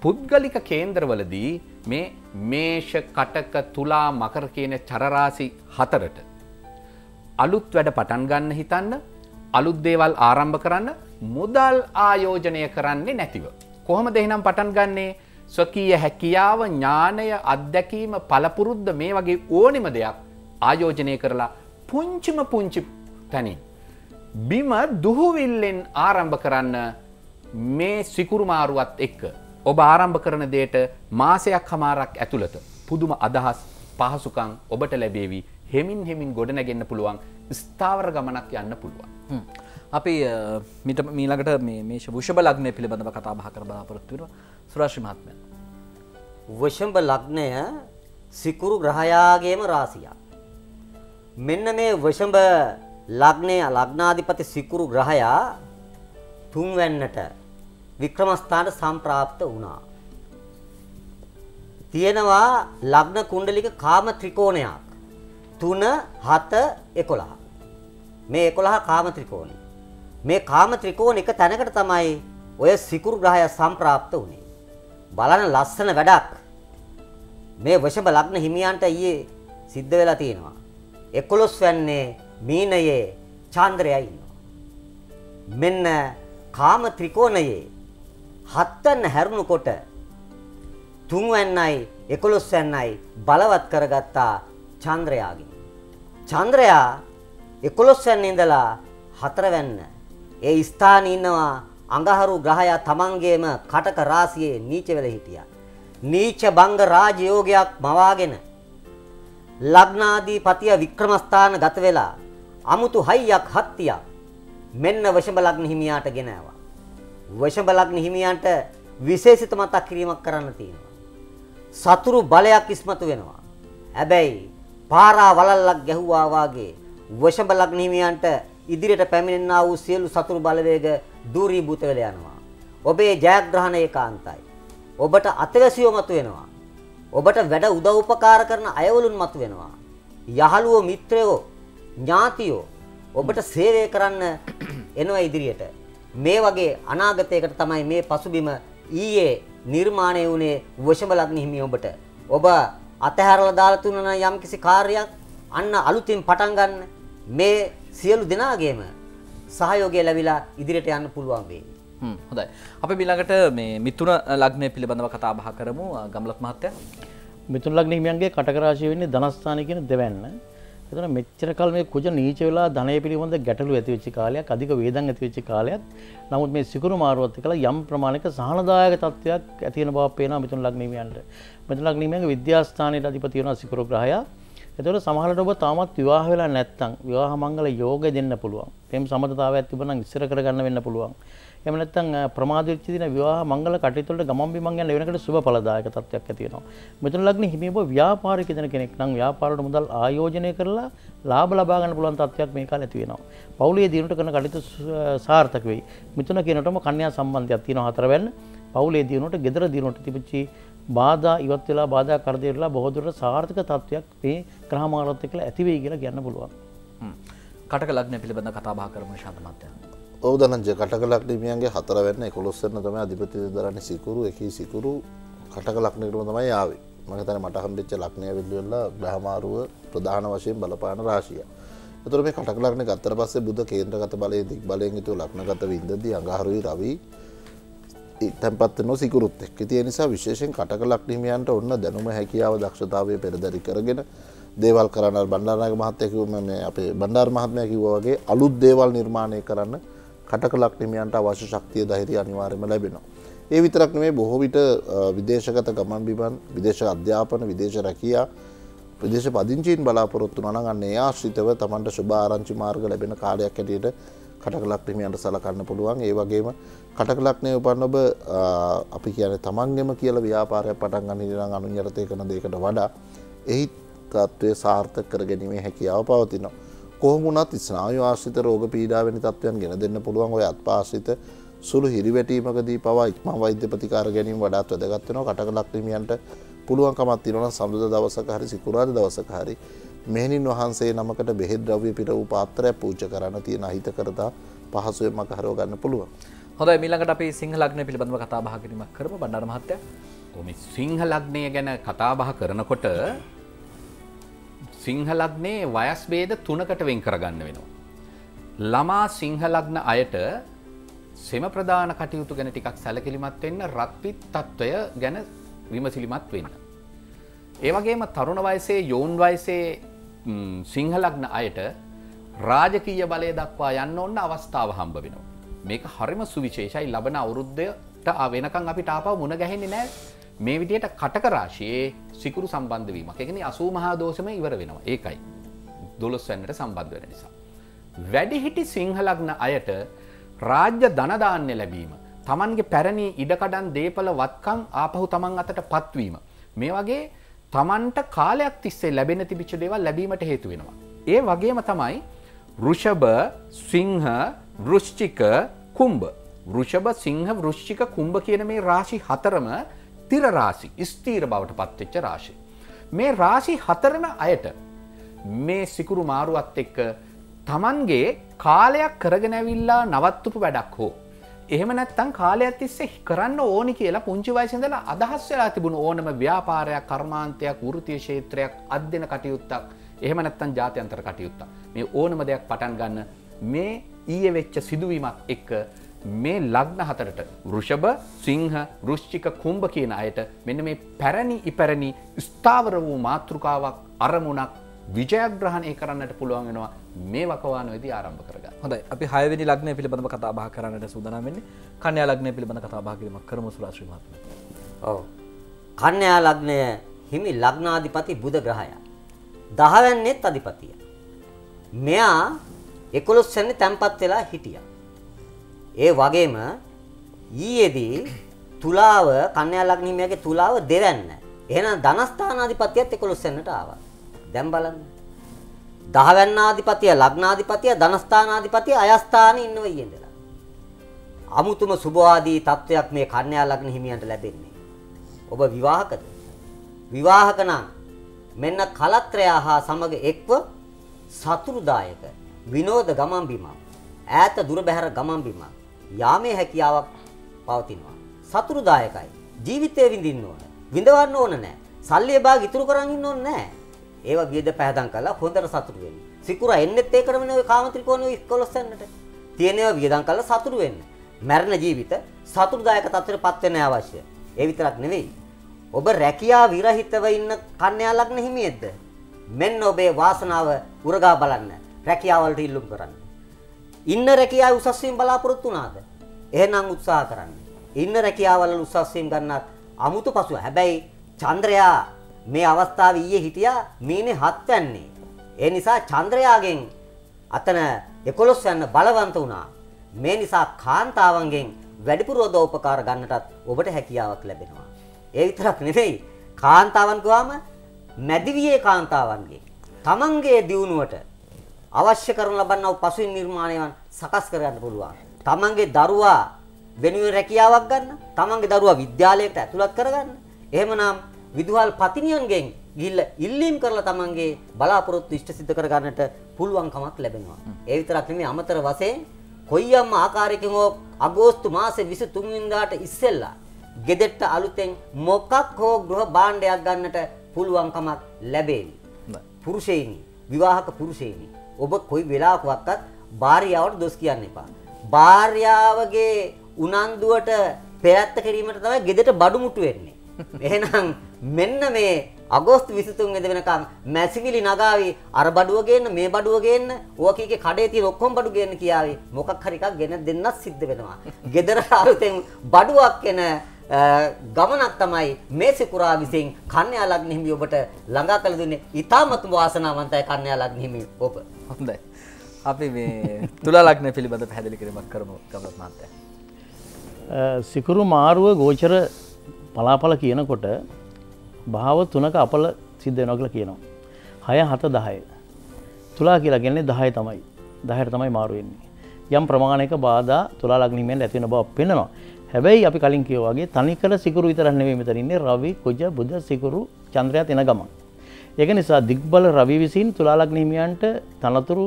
පුද්ගලික කේන්ද්‍රවලදී මේ මේෂ කටක තුලා මකර කියන චරරාසි හතරට. අලුත් වැඩ පටන් ගන්න හිතන්න අලුත් දේවල් ආරම්භ කරන්න මුදල් ආයෝජනය කරන්නේ නැතිව. කොහොම දෙහිනම් පටන් ගන්නේ ස්වකීය හැකියාව ඥානය අත්දැකීම පලපුරුද්ධ මේ වගේ ඕනිම දෙයක් ආයෝජනය කරලා පුංචිම පුංචි තැනින්. බිම දුහුවිල්ලෙන් ආරම්භ කරන්න මේ සිකුරුමාරුවත් එක්ක ඔබ ආරම්භ කරන දේට මාසයක් හමාරක් ඇතුළත පුදුම අදහස් පහසුකං ඔබට ලැබේවි හෙමින් හෙමින් ගොඩනැගෙන්න්න පුළුවන් ස්ථාවර ගමනක් යන්න පුළුවන්. අපි මිට මීලකට මේ ශෂභ ලක්නය පිළිබඳව කතා බහ කර බලාපොරොත්තුව සුරශ්‍රි මහත්මය. වෂම්භ ලග්නය සිකුරු ග්‍රහයාගේම රාසියක්. මෙන්න මේ වෂම්භ ලග්නය ලග්නාධිපති සිකුරු ග්‍රහයා තුන්වැන්නට වික්‍රමස්ථානට සම්ප්‍රාප්ත වුණා. තියෙනවා ලග්න කුණ්ඩලික කාම ත්‍රිකෝණයක්. 3 7 11. මේ 11 කාම ත්‍රිකෝණය. මේ කාම ත්‍රිකෝණ එක තැනකට තමයි ඔය සිකුරු ග්‍රහය සම්ප්‍රාප්ත වුණේ. බලන ලස්සන වැඩක්. මේ වශභ ලග්න හිමියන්ට ඊයේ සිද්ධ වෙලා තියෙනවා. 11 වැන්නේ මීනයේ චන්ද්‍රයයි ඉන්නවා. මෙන්න කාම ත්‍රිකෝණයේ හත්වැන්න හැරුණුකොට තුන්වැන්නයි එකොළොස් වැන්නයි බලවත් කරගත්තා චන්ද්‍රයාගේ. චන්ද්‍රයා එකොළොස් වැන්න ඉඳලා හතරවැන්න. ඒ ස්ථාන ඉන්නවා අඟහරු ග්‍රහයා තමන්ගේම කටක රාසියේ නීච වෙල හිටියා. නීච භංග රාජයෝගයක් මවාගෙන ලග්නාදී පතිය වික්‍රමස්ථාන ගත වෙලා අමුතු හයියක් හත්තියක් මෙන්න වශඹ ලග්න හිමියාට ගෙනාවා. වශඹ ලග්න හිමියන්ට විශේෂිත මතක් කිරීමක් කරන්න තියෙනවා. සතුරු බලයක් ඉස්මතු වෙනවා. හැබැයි පාරා වලල්ලක් ගැහුවා වාගේ වශඹ ලග්න හිමියන්ට ඉදිරියට පැමිණෙනා වූ සියලු සතුරු බලවේග දූරීභූත වෙලා යනවා. ඔබේ ජයග්‍රහණ ඒකාන්තයි. ඔබට අතවැසියෝ මතු වෙනවා. ඔබට වැඩ උදව් උපකාර කරන අයවලුන් මතු වෙනවා. යහළුවෝ මිත්‍රයෝ ඥාතියෝ ඔබට සේවය කරන්න එනවා ඉදිරියට. මේ වගේ අනාගතයකට තමයි මේ පසුබිම ඊයේ නිර්මාණය වුණේ වශම ලග්න හිමි ඔබට. ඔබ අතහැරලා දාලා තුනන යම්කිසි කාර්යයක් අන්න අලුතින් පටන් ගන්න මේ සියලු දෙනාගේම සහයෝගය ලැබිලා ඉදිරියට යන්න පුළුවන් වෙයි. හොඳයි. අපි මිළඟට මේ මිතුන ලග්නය පිළිබඳව කතා බහ කරමු ගම්ලත් මහත්තයා. මිතුන් ලග්න හිමියන්ගේ කටක රාශිය වෙන්නේ ධනස්ථානය කියන දෙවැන්න. එතන මෙච්චර කල් මේ කුජ නීච වෙලා ධනය පිළිබඳ ගැටලු ඇති වෙච්ච කාලයක් අධික වේදන් ඇති වෙච්ච කාලයක්. නමුත් මේ සිකුරු මාරුවත් එක්කලා යම් ප්‍රමාණයක සහනදායක තත්ත්වයක් ඇති වෙන බව පේනවා මිතුන් ලග්න හිමියන්ට. මිතුන් ලග්න හිමියන්ගේ විද්‍යාස්ථානයේ අධිපති වෙනවා සිකුරු ග්‍රහයා. එතකොට සමහරවිට ඔබ තාමත් විවාහ වෙලා නැත්නම් විවාහ මංගල යෝග දෙන්න පුළුවන්. ප්‍රේම සම්බන්ධතාවයක් තිබුණා නම් ඉස්සර කරගන්න වෙන්න පුළුවන්. එහෙම නැත්නම් ප්‍රමාද වෙච්ච දින විවාහ මංගල කටයුතු වලට ගමන් බිමන් යන වෙනකට සුබ ඵලදායක තත්ත්වයක් ඇති වෙනවා. මෙතන ලග්න හිමේ ඔබ ව්‍යාපාරික දෙන කෙනෙක් නම් ව්‍යාපාරවලට මුදල් ආයෝජනය කරලා ලාභ ලබා ගන්න පුළුවන් තත්ත්වයක් මේ කාලේ ඇති වෙනවා. පවුලේ දිනුට කරන කටයුතු සාර්ථක වෙයි. මිතුන කියනටම කන්‍යා සම්බන්ධයක් තියෙනවා හතරවැන්න. පවුලේ දිනුට ගෙදර දිනුට තිබිච්චි බාධා ඉවත් වෙලා බාධා කරදර වෙලා බොහෝ දුරට සාර්ථක තත්ත්වයක් මේ ග්‍රහ මාරත් එක්කලා ඇති වෙයි කියලා කියන්න පුළුවන්. කටක ලග්න පිළිබඳ කතා බහ කරමු ශාන්ත මහත්තයා. ඔවදනජ කටක ලක්නමියන්ගේ හතර වෙන්න එකොළොස්සන්න තම අධිපති දරන්න සිකුරු එක සිකුරු. කටක ලක්නකටම තමයි යාවේ මගතන මට හම්බෙච්ච ලක්නය වෙල්ලවෙල්ලා බ්‍රහමාරුව ප්‍රධාන වශයෙන් බලපාන රාශිය. තුර මේ කටක ලක්න ගත්තර පස්සේ බුද කේන්ද්‍රගත බලය දික් බලයෙන් යුතු ලක්නගත වින්දද අඟහරුයි රවී තැන්පත් නො සිකුරුත් එක් තිය නිසා විශේෂෙන් කටක ලක්නීමයන්ට ඔන්න දැනුම හැකියාව දක්ෂතාවය පෙරදරි කරගෙන දේවල් කරන්න. බණ්ඩාරනාග මහත්තයකිවම මේ අපේ බණ්ඩාර් මහත්මය කිව්ව වගේ අලුත් දේවල් නිර්මාණය කරන්න කටක ලක්නිමියන්ට අවශ්‍ය ශක්තිය දහිරි අනිවාර්යම ලැබෙනවා. ඒ විතරක් නෙමේ බොහෝ විට අ, විදේශගත ගමන් බිමන් විදේශ අධ්‍යාපන විදේශ රැකයා ප්‍රදේශ පදිංචීන් බලාපොරොත්තු නගන්න ඒ ආශ්‍රිතව තමන්ට ශුභ ආරංචි මාර්ග ලැබෙන කාලයක් ඇටියට කටකලක් හිමියන්ට සලකන්න පුළුවන්. ඒ වගේම කටකලක්නය උපන්න ඔබ අ, අපි කියන තමන්ගෙම කියල ව්‍යාපාරය පටන් ගන්න නිරං අනුයරතය කන දෙකට වඩා එහි තත්ත්වය සාර්ථක කර ගැනීමේ හැකියාව පවතිනවා. කොහමුණත් ස්නායු ආශ්‍රිත රෝග පීඩාවනි තත්වයන් ගෙන දෙන්න පුළුවන් ඔය අත්පාසිත සුළු හිරිවැටීමකදී පවා ඉක්ම වෛද්‍ය ප්‍රතිකාර ගැනීම වඩාත් වැදගත්වෙනවා කටකලක්ලිමියන්ට පුළුවන්කමත් තිරන සමුද දවසක හරි සිකුරාද දවසක හරි මෙහනින් වහන්සේ නමකට බෙහෙත් ද්‍රව්‍ය පිට වූ පාත්‍රය පූජ කරන්න තියෙන අහිත කරතා පහසුවෙන් මක හරෝ ගන්න පුළුවන්. හොඳ මිලඟට අපි සිංහලක්න පිළිබඳව කතා බහකිරීමක් කරම බණ්ඩර මහත්තය ඔම සිංහලග්නය ගැන කතාබහ කරනකොට සිංහලග්නේ වයස් බේද තුනකට වෙන් කරගන්න වෙනවා. ළමා සිංහලග්න අයට සෙම ප්‍රධාන කටයුතු ගැන ටිකක් සැලකිලිමත් වෙන්න රත්පිත් තත්ත්වය ගැන විමසිලිමත් වෙන්න. ඒවගේම තරුණ වයසේ යෝන් වයසේ ම්, සිංහලග්න අයට රාජකීය බලය දක්වා යන්න ඔන්න අවස්ථාව හම්බ වෙනවා. මේක හරිම සුවිශේෂයි ලබන අවුරුද්ධයට වෙනකං අපි ටාපව මුණ ගැහෙන්නේ නෑ මේ විදියට කටක රාශයේ සිකුරු සම්බන්ධ වීමක් එකන අසූ මහා දෝෂම ඉවර වෙනවා ඒකයි දොළොස් වන්නට සම්බන්ධ වෙන නිසා. වැඩිහිටි සිංහලග්න අයට රාජ්‍ය ධනදාන්‍ය ලැබීම තමන්ගේ පැරණි ඉඩකඩන් දේපල වත්කං ආපහු තමන් අතට පත්වීම. මේ වගේ තමන්ට කාලයක් තිස්සේ ලැබෙන තිබිච්ච දේවල් ලැබීමට හේතු වෙනවා. ඒ වගේම තමයි රුෂභ සිංහ වෘෂ්චික කුම්භ වෘෂභ සිංහ වෘෂ්චික කුම්භ කියන මේ රාශි හතරම තිර රාශි ස්තීර බවට පත්වෙච්ච රාශි. මේ රාශි හතරම අයට මේ සිකුරු මාරුවත් එක්ක තමන්ගේ කාලයක් කරගෙන ඇවිල්ලා නවත්තුපු වැඩක් හෝ. එහෙම නැත්තං කාලයක් තිස්සේ කරන්න ඕනි කියලා පුංචි වයිසිදල අදහස් වෙලා තිබුණ ඕනම ව්‍යාපාරයක් කර්මාන්තයක් වෘතිය ක්ෂේත්‍රයක් අධ්‍යන කටයුත්තක් එහෙම නැත්තන් ජාත්‍යන්තර කටයුත්ත. මේ ඕනම දෙයක් පටන් ගන්න මේ ඊය වෙච්ච සිදුවීමක් එක්ක මේ ලග්න හතරට වෘෂභ සිංහ වෘෂ්චික කුම්භ කියන අයට මෙන්න මේ පැරණි ඉපැරණි ස්ථාවර වූ මාතෘකාවක් අරමුණක් විජයග්‍රහණය කරන්නට පුළුවන් වෙනවා මේ වකවාන වෙදි ආරම්භ කරගන්න. හොඳයි අපි හයවෙනි ලග්නය පිළිබඳව කතා බහ කරන්නට සූදානම් වෙන්නේ කන්‍යා ලග්නය පිළිබඳව කතා බහ කිරීමක් කරමු සුරාශ්‍රී මහත්මයා. ඔව්. කන්‍යා ලග්නය හිමි ලග්නාධිපති බුධ ග්‍රහයා. 10 වෙන්නේත් අධිපතිය. මෙයා 11 වෙනි තැන්පත් වෙලා හිටියා. ඒ වගේම ඊයේදී තුලාව කන්‍යා ලග්න හිමියාගේ තුලාව දෙවැන්න. එහෙනම් ධනස්ථානාධිපතියත් 11 වෙන්නට ආවා. දැන් බලන්න. 10 වෙන්නාධිපතිය ලග්නාධිපතිය ධනස්ථානාධිපතිය අයස්ථානේ ඉන්නව ඊයේදලා. අමුතුම සුභවාදී තත්වයක් මේ කන්‍යා ලග්න හිමියන්ට ලැබෙන්නේ. ඔබ විවාහකද? විවාහක නම් මෙන්න කලත්‍රයා හා සමග එක්ව සතුරුදායක විනෝද ගමන් බිමක් ඈත දුර බැහැර ගමන් බිමක් යාමේ හැකියාවක් පවතිනවා. සතුරුදායකයි. ජීවිතය විඳින්න ඕන. විඳවන්න ඕන නෑ. සල්ලිය භාග ඉතුරු කරන් ඉන්න ඕන නෑ. ඒවා වියද පැහැදම් කරලා හොඳට සතුටු වෙන්න. සිකුරා එන්නෙත් ඒකටමනේ ඔය කාමත්‍රිකෝණේ 11 වෙන්නට. තියෙනවා වියදම් කරලා සතුටු වෙන්න. මරණ ජීවිත සතුටුදායක තත්ත්වයටපත් වෙන්න අවශ්‍ය. ඒ විතරක් නෙවෙයි. ඔබ රැකියා විරහිතව ඉන්න කන්‍යා ලග්න හිමියෙක්ද? මෙන්න ඔබේ වාසනාව උරගා බලන්න. රැකියාව වලට ඉල්ලුම් කරන්න. ඉන්න රැකියාව උසස් වීම බලාපොරොත්තු වුණාද? එහෙනම් උත්සාහ කරන්න. ඉන්න රැකියාව වල උසස් වීම ගන්නත් අමුතු පසුව. හැබැයි චන්ද්‍රයා මේ අවස්ථාවේ ඊයේ හිටියා මීනේ හත් යන්නේ. ඒ නිසා චන්ද්‍රයාගෙන් අතන 11 යන බලවන්ත වුණා. මේ නිසා කාන්තාවන්ගෙන් වැඩිපුර උපකාර ගන්නටත් ඔබට හැකියාවක් ලැබෙනවා. ඒ විතරක් නෙවෙයි කාන්තාවන් ගාම මැදිවියේ කාන්තාවන්ගේ තමන්ගේ දියුණුවට අවශ්‍ය කරන ලබන්නා වූ පසුබිම් නිර්මාණයන් සකස් කරගන්න පුළුවන්. තමන්ගේ දරුවා වෙනුවෙන් රැකියාවක් ගන්න, තමන්ගේ දරුවා විද්‍යාලයකට ඇතුළත් කරගන්න. එහෙමනම් විදුහල් පතිනියන්ගෙන් ගිහිල්ලා ඉල්ලීම් කරලා තමන්ගේ බලාපොරොත්තු ඉෂ්ට සිද්ධ කරගන්නට පුළුවන්කමක් ලැබෙනවා. ඒ විතරක් නෙමෙයි අමතර වශයෙන් කොයියම් ආකාරයකින් හෝ අගෝස්තු මාසේ 23 වෙනිදාට ඉස්සෙල්ලා ගෙදෙට්ට අලුතෙන් මොකක් හෝ ගෘහ භාණ්ඩයක් ගන්නට පුළුවන්කමක් ලැබේවි. පුරුෂයිනි, විවාහක පුරුෂයිනි. ඔබ කොයි වෙලාවකවත් භාර්යාවට දොස් කියන්න එපා. භාර්යාවගේ උනන්දුවට පෙරත්ත කිරීමට තමයි ගෙදරට බඩු මුට්ටු වෙන්නේ. එහෙනම් මෙන්න මේ අගෝස්තු 23 වෙනිදා වෙනකන් මැසිවිලි නගාවි අර බඩුව ගේන්න මේ බඩුව ගේන්න ඕකීගේ කඩේ තියෙන ඔක්කොම බඩු ගේන්න කියාවි මොකක් හරි එකක් ගෙන දෙන්නත් සිද්ධ වෙනවා. gedara අලුතෙන් බඩුවක් එන ගමනක් තමයි මේ සිකුරා විසින් කන්‍යා ලග්න හිමි ඔබට ළඟා කළ දුන්නේ ඊ타මත්ම වාසනාවන්තයි කන්‍යා ලග්න හිමි ඔබ. හොඳයි. අපි මේ තුලා ලග්න පිළිබඳ පැහැදිලි කිරීමක් කරමු ගමත් මහත්තයා. සිකුරු මාරුව ගෝචර පලාපල කියනකොට භාව තුනක අපල සිද්ධ වෙනවා කියලා කියනවා. හය හත දහය. තුලා කියලා කියන්නේ දහය තමයි. දහයට තමයි මාරු වෙන්නේ. යම් ප්‍රමාණයක බාධා තුලා ලග්නිමෙන් ඇති වෙන බව පෙන්වනවා. හැබැයි අපි කලින් කිව්වා වගේ තනිකර සිකුරු විතරක් නෙවෙයි මෙතන ඉන්නේ රවි කුජ බුධ සිකුරු චන්ද්‍රයා තියෙන ගමන්. ඒක නිසා දිග්බල රවි විසින් තුලා ලග්න හිමියන්ට තනතුරු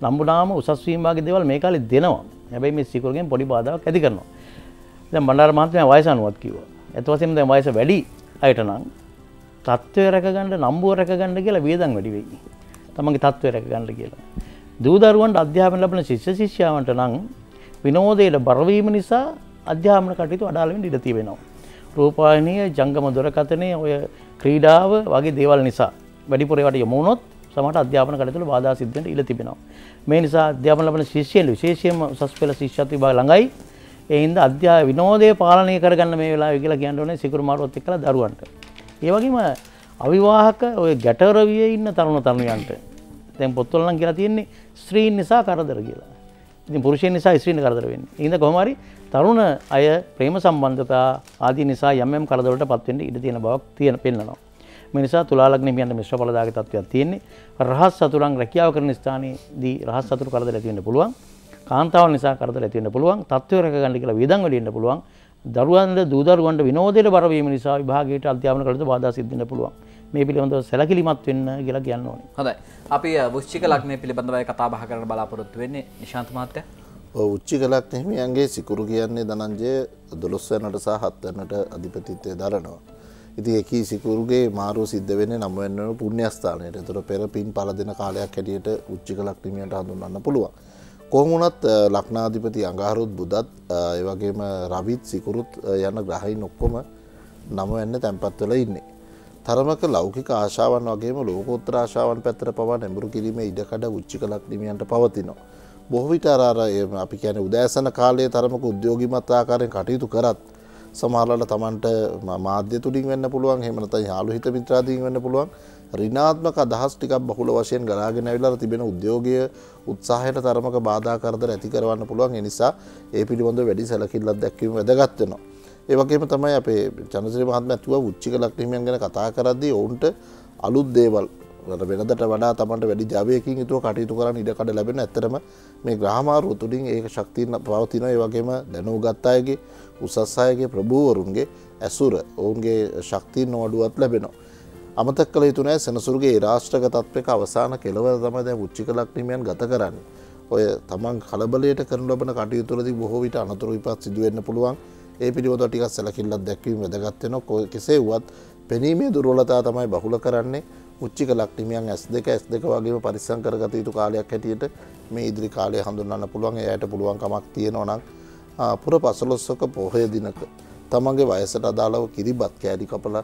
නම්බුනාම උසස් වීම වගේ දේවල් මේ කාලේ දෙනවා. හැබැයි මේ සිකුරුගෙන් පොඩි බාධාවක් ඇති කරනවා. දැන් බණ්ඩාර මහත්මයා වයස අනුවත් කිව්වා. ඒත් වශයෙන්ම දැන් වයස වැඩි අයට නම් තත්ත්වය රැකගන්න නම්බුව රැකගන්න කියලා වියදම් වැඩි වෙයි. තමන්ගේ තත්ත්වය රැකගන්න කියලා. දූ දරුවන්ට අධ්‍යාපන ලැබෙන ශිෂ්‍ය ශිෂ්‍යාවන්ට නම් විනෝදයට බරවීම නිසා අධ්‍යාපන කටයුතු අඩාලවෙන් ඉඩ තියෙනවා. රූපවාහිනිය ජංගම දුරකථනය ඔය ක්‍රීඩාව වගේ දේවල් නිසා වැඩිපුර ඒවට යොමු වුණොත් සමහරට අධ්‍යාපන කටයුතු බාධා සිද්ධ වෙන්න ඉඩ තිබෙනවා. මේ නිසා අධ්‍යාපන ලබන ශිෂ්‍යයන් විශේෂයෙන්ම උසස් පෙළ ශිෂ්‍යත්ව විභාග ළඟයි ඒ හින්දා අධ්‍යා විනෝදය පාලනය කරගන්න මේ වෙලාවේ කියලා කියන්න ඕනේ සිකුරු මාරුවත් එක්කලා දරුවන්ට. ඒ වගේම අවිවාහක ඔය ගැටරවියේ ඉන්න තරුණ තරුණියන්ට දැන් පොත්වල නම් කියලා තියෙන්නේ ස්ත්‍රීන් නිසා කරදර කියලා. ඉතින් පුරුෂයන් නිසා ස්ත්‍රීන් කරදර වෙන්නේ. ඒ හින්දා කොහොම හරි තරුණ අය ප්‍රේම සම්බන්ධතා ආදී නිසා යම් යම් කරදරවලට පත් වෙන්න ඉඩ තියෙන බවක් තියෙන පෙන්නනවා. නිසා තුලා ලග්න හිමියන්ට මිශ්‍ර ඵලදායක තත්ත්වයක් තියෙන්නේ. රහස් සතුරන් රැකියාව කරන ස්ථානයේදී රහස් සතුරු කරදර ඇති වෙන්න පුළුවන්. කාන්තාවන් නිසා කරදර ඇති වෙන්න පුළුවන්. තත්ත්වය රැකගන්න කියලා වියදම් වැඩි වෙන්න පුළුවන්. දරුවන්ට දූ දරුවන්ට විනෝදයට බර වීම නිසා විභාගයට අධ්‍යාපන කටයුතු බාධා සිද්ධ වෙන්න පුළුවන්. මේ පිළිබඳව සැලකිලිමත් වෙන්න කියලා කියන්න ඕනේ. හොඳයි. අපි වෘශ්චික ලග්නය පිළිබඳව කතා බහ කරන්න බලාපොරොත්තු වෙන්නේ නිශාන්ත මහත්තයා. උච්චි කලක් එහෙමියන්ගේ සිකුරු කියන්නේ දනංජය දොළොස්වන්නට සහ හත්වන්නට අධිපතිත්වය දරනවා. ඉති එකී සිකුරුගේ මාරුව සිද්ධ වෙන නම්වන්න පුුණ්‍යස්ථානයට තුර පෙර පින් පල දෙන කාලයක් හැටියට උච්චි කලක් නිමියට හඳුන්න්න පුළුවන්. කොහමුණත් ලක්නාධිපති අඟහරුත් බුදත් ඒවගේම රවිත් සිකුරුත් යන්න ග්‍රහයි නොක්කොම නම වෙන්න තැන්පත්වල ඉන්නේ. තරමක ලෞකික ආශාවන් වගේම ලෝකෝත්‍ර ආශාවන් පැත්තර පවා නැඹුරු කිරීම ඉඩකඩ උච්චි කලක් නිමියන්ට පවතිනවා. බොහවිට අරාර අපි කියන උදෑසන කාලය තරමක උද්‍යෝගිමත් ආකාරයෙන් කටයුතු කරත් සමාලට තමන්ට මාධ්‍ය තුළින් වෙන්න පුළුවන්. හෙමනත යාලු හිත මිත්‍රාදීන් වෙන්න පුළුවන්. රිනාත්මක අදහස් ටිකක් බහුල වශයෙන් ගලාගෙන ඇවිලා තිබෙන උද්‍යෝගය උත්සාහයට තරමක බාධා කරදර ඇති කරවන්න පුළුවන්. එනිසා ඒ පිළිබඳ වැඩි සැලකිල්ලක් දැක්වීම වැදගත්වෙනවා. ඒවගේම තමයි අපේ චනසිරි මහත්ම ඇතුව උච්චික ලක්නීමයන් ගැන කතා කරද්දී ඔවුන්ට අලුත් දේවල් වෙනදට වඩා තමට වැඩි ජවයකින් යුතුව කටයුතු කරන්න ඉඩකඩ ලැබෙන ඇතරම මේ ග්‍රහමාරු තුළින් ඒ ශක්තින පවතින ඒ වගේම දැනූ ගත්තායගේ උසස් අයගේ ප්‍රභූවරුන්ගේ ඇසුර ඔවුන්ගේ ශක්තිීන් නොවඩුවත් ලැබෙනවා. අමතක් කළ යුතුනෑ සෙනසුරගේ රාෂ්ට්‍රක තත්වක අවසාන කෙලවර තම දැ උච්චික ලක්නීමයන් ගත කරන්න. ඔය තමන් කලබලයට කරන ලබන කටයුතුරදි බොහෝ විට අනතුරු විපත් සිදුවෙන්න පුළුවන් ඒ පිළිබඳ ටිකක් සැලකිල්ලත් දැක්වීම වැදගත්වෙන කෙසේ වුවත් පෙනීමේ දුරවලතා තමයි බහුල කරන්නේ උච්චික ලක්ටිමියන් ඇස් දෙක ඇස් දෙක වගේම පරිස්සං කරගත යුතු කාලයක් හැටියට මේ ඉදිරි කාලය හඳුන්න්න පුළුවන්. එයට පුළුවන්කමක් තියෙනවනම් පුර පසලොස්සක පොහය දිනක තමන්ගේ වයසට අදාළව කිරිබත් කෑඩි කපල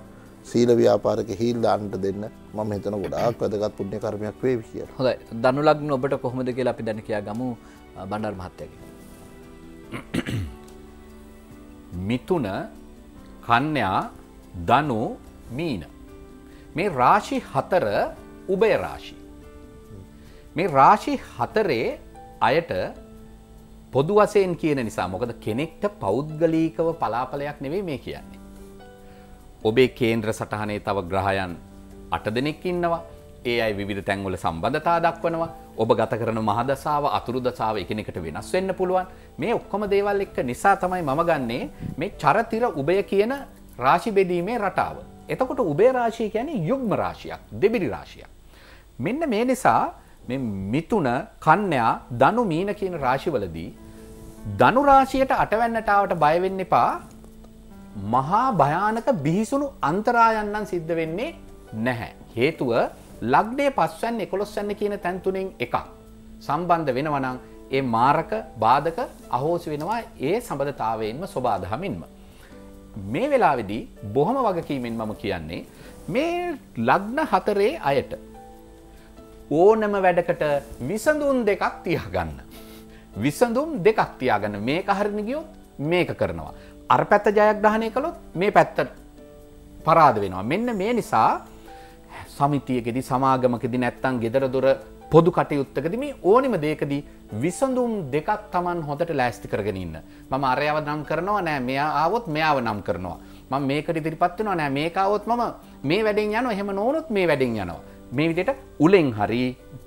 සීල ව්‍යාපාරක හිල් දාන්ට දෙන්න ම හිතන ගොඩාක් වැදගත් පුුණ්‍ය කරමයක් වේ කිය හොඳයි. දනුලක්න ඔබට කොහොමද කියලා අපි දැන කියා ගමු බණ්ඩර් මහත්තයගේ. මිතුන කන්‍යා දනු මීන මේ රාශි හතර උබය රාශි. මේ රාශි හතරේ අයට පොදු වසයෙන් කියන නිසා මොකද කෙනෙක්ට පෞද්ගලීකව පලාපලයක් නෙවෙයි මේ කියන්නේ. ඔබේ කේන්ද්‍ර සටහනේ තව ග්‍රහයන් අට දෙනෙක් ඉන්නවා ඒ අයි විධ තැන්වල සම්බඳතා දක්වනවා ඔබ ගත කරන මහදසාාව අතුරු දසාාව එකනෙකට වෙනස් වෙන්න පුළුවන් මේ ඔක්කොම දේවල් එක්ක නිසා තමයි මම ගන්නේ මේ චරතිර උබය කියන රාශි බෙදීමේ රටාව. එතකොට උබේ රාශිය කියන්නේ යුග්ම රාශියක් දෙබිරි රාශියක්. මෙන්න මේ නිසා මිතුන කන්‍යා දනු මීන කියන රාශිවලදී දනු රාශියට අටවැන්නටාවට බයවෙන්න එපා මහා භයානක බිහිසුණු අන්තරායන්නන් සිද්ධ වෙන්නේ නැහැ. හේතුව ලක්ඩේ පස්වැන් එකොළොස්වන්න කියන තැන්තුනෙන් එකක්. සම්බන්ධ වෙනවනං ඒ මාරක බාධක අහෝසි වෙනවා ඒ සබඳතාවයෙන්ම ස්වබාදහමින්ම. මේ වෙලාවෙදී බොහොම වගකීමෙන් මම කියන්නේ මේ ලග්න හතරේ අයට ඕනම වැඩකට විසඳුන් දෙකක් තියාගන්න. විසඳුම් දෙකක් තියාගන්න මේ හරිනි ගියොත් මේක කරනවා. අර පැත්ත ජයග්‍රහණය කළොත් මේ පැත්ත පරාද වෙනවා. මෙන්න මේ නිසා සමිතියකෙදි සමාගමකෙදි නැත්තං ගෙදරදොර පොදු කටයුත්තකද මේ ඕනිම දේකදී විසඳුම් දෙකක් තමන් හොඳට ලෑස්ති කරගෙන ඉන්න. මම අරයව නම් කරනවා නෑ මෙයා ආවොත් මෙයාව නම් කරනවා. මම මේකට ඉදිරිපත් වෙනවා නෑ මේකාවොත් මම මේ වැඩෙන් යනවා එහෙම නොවුනොත් මේ වැඩෙන් යනවා. මේ විදිහට උලෙන් හරි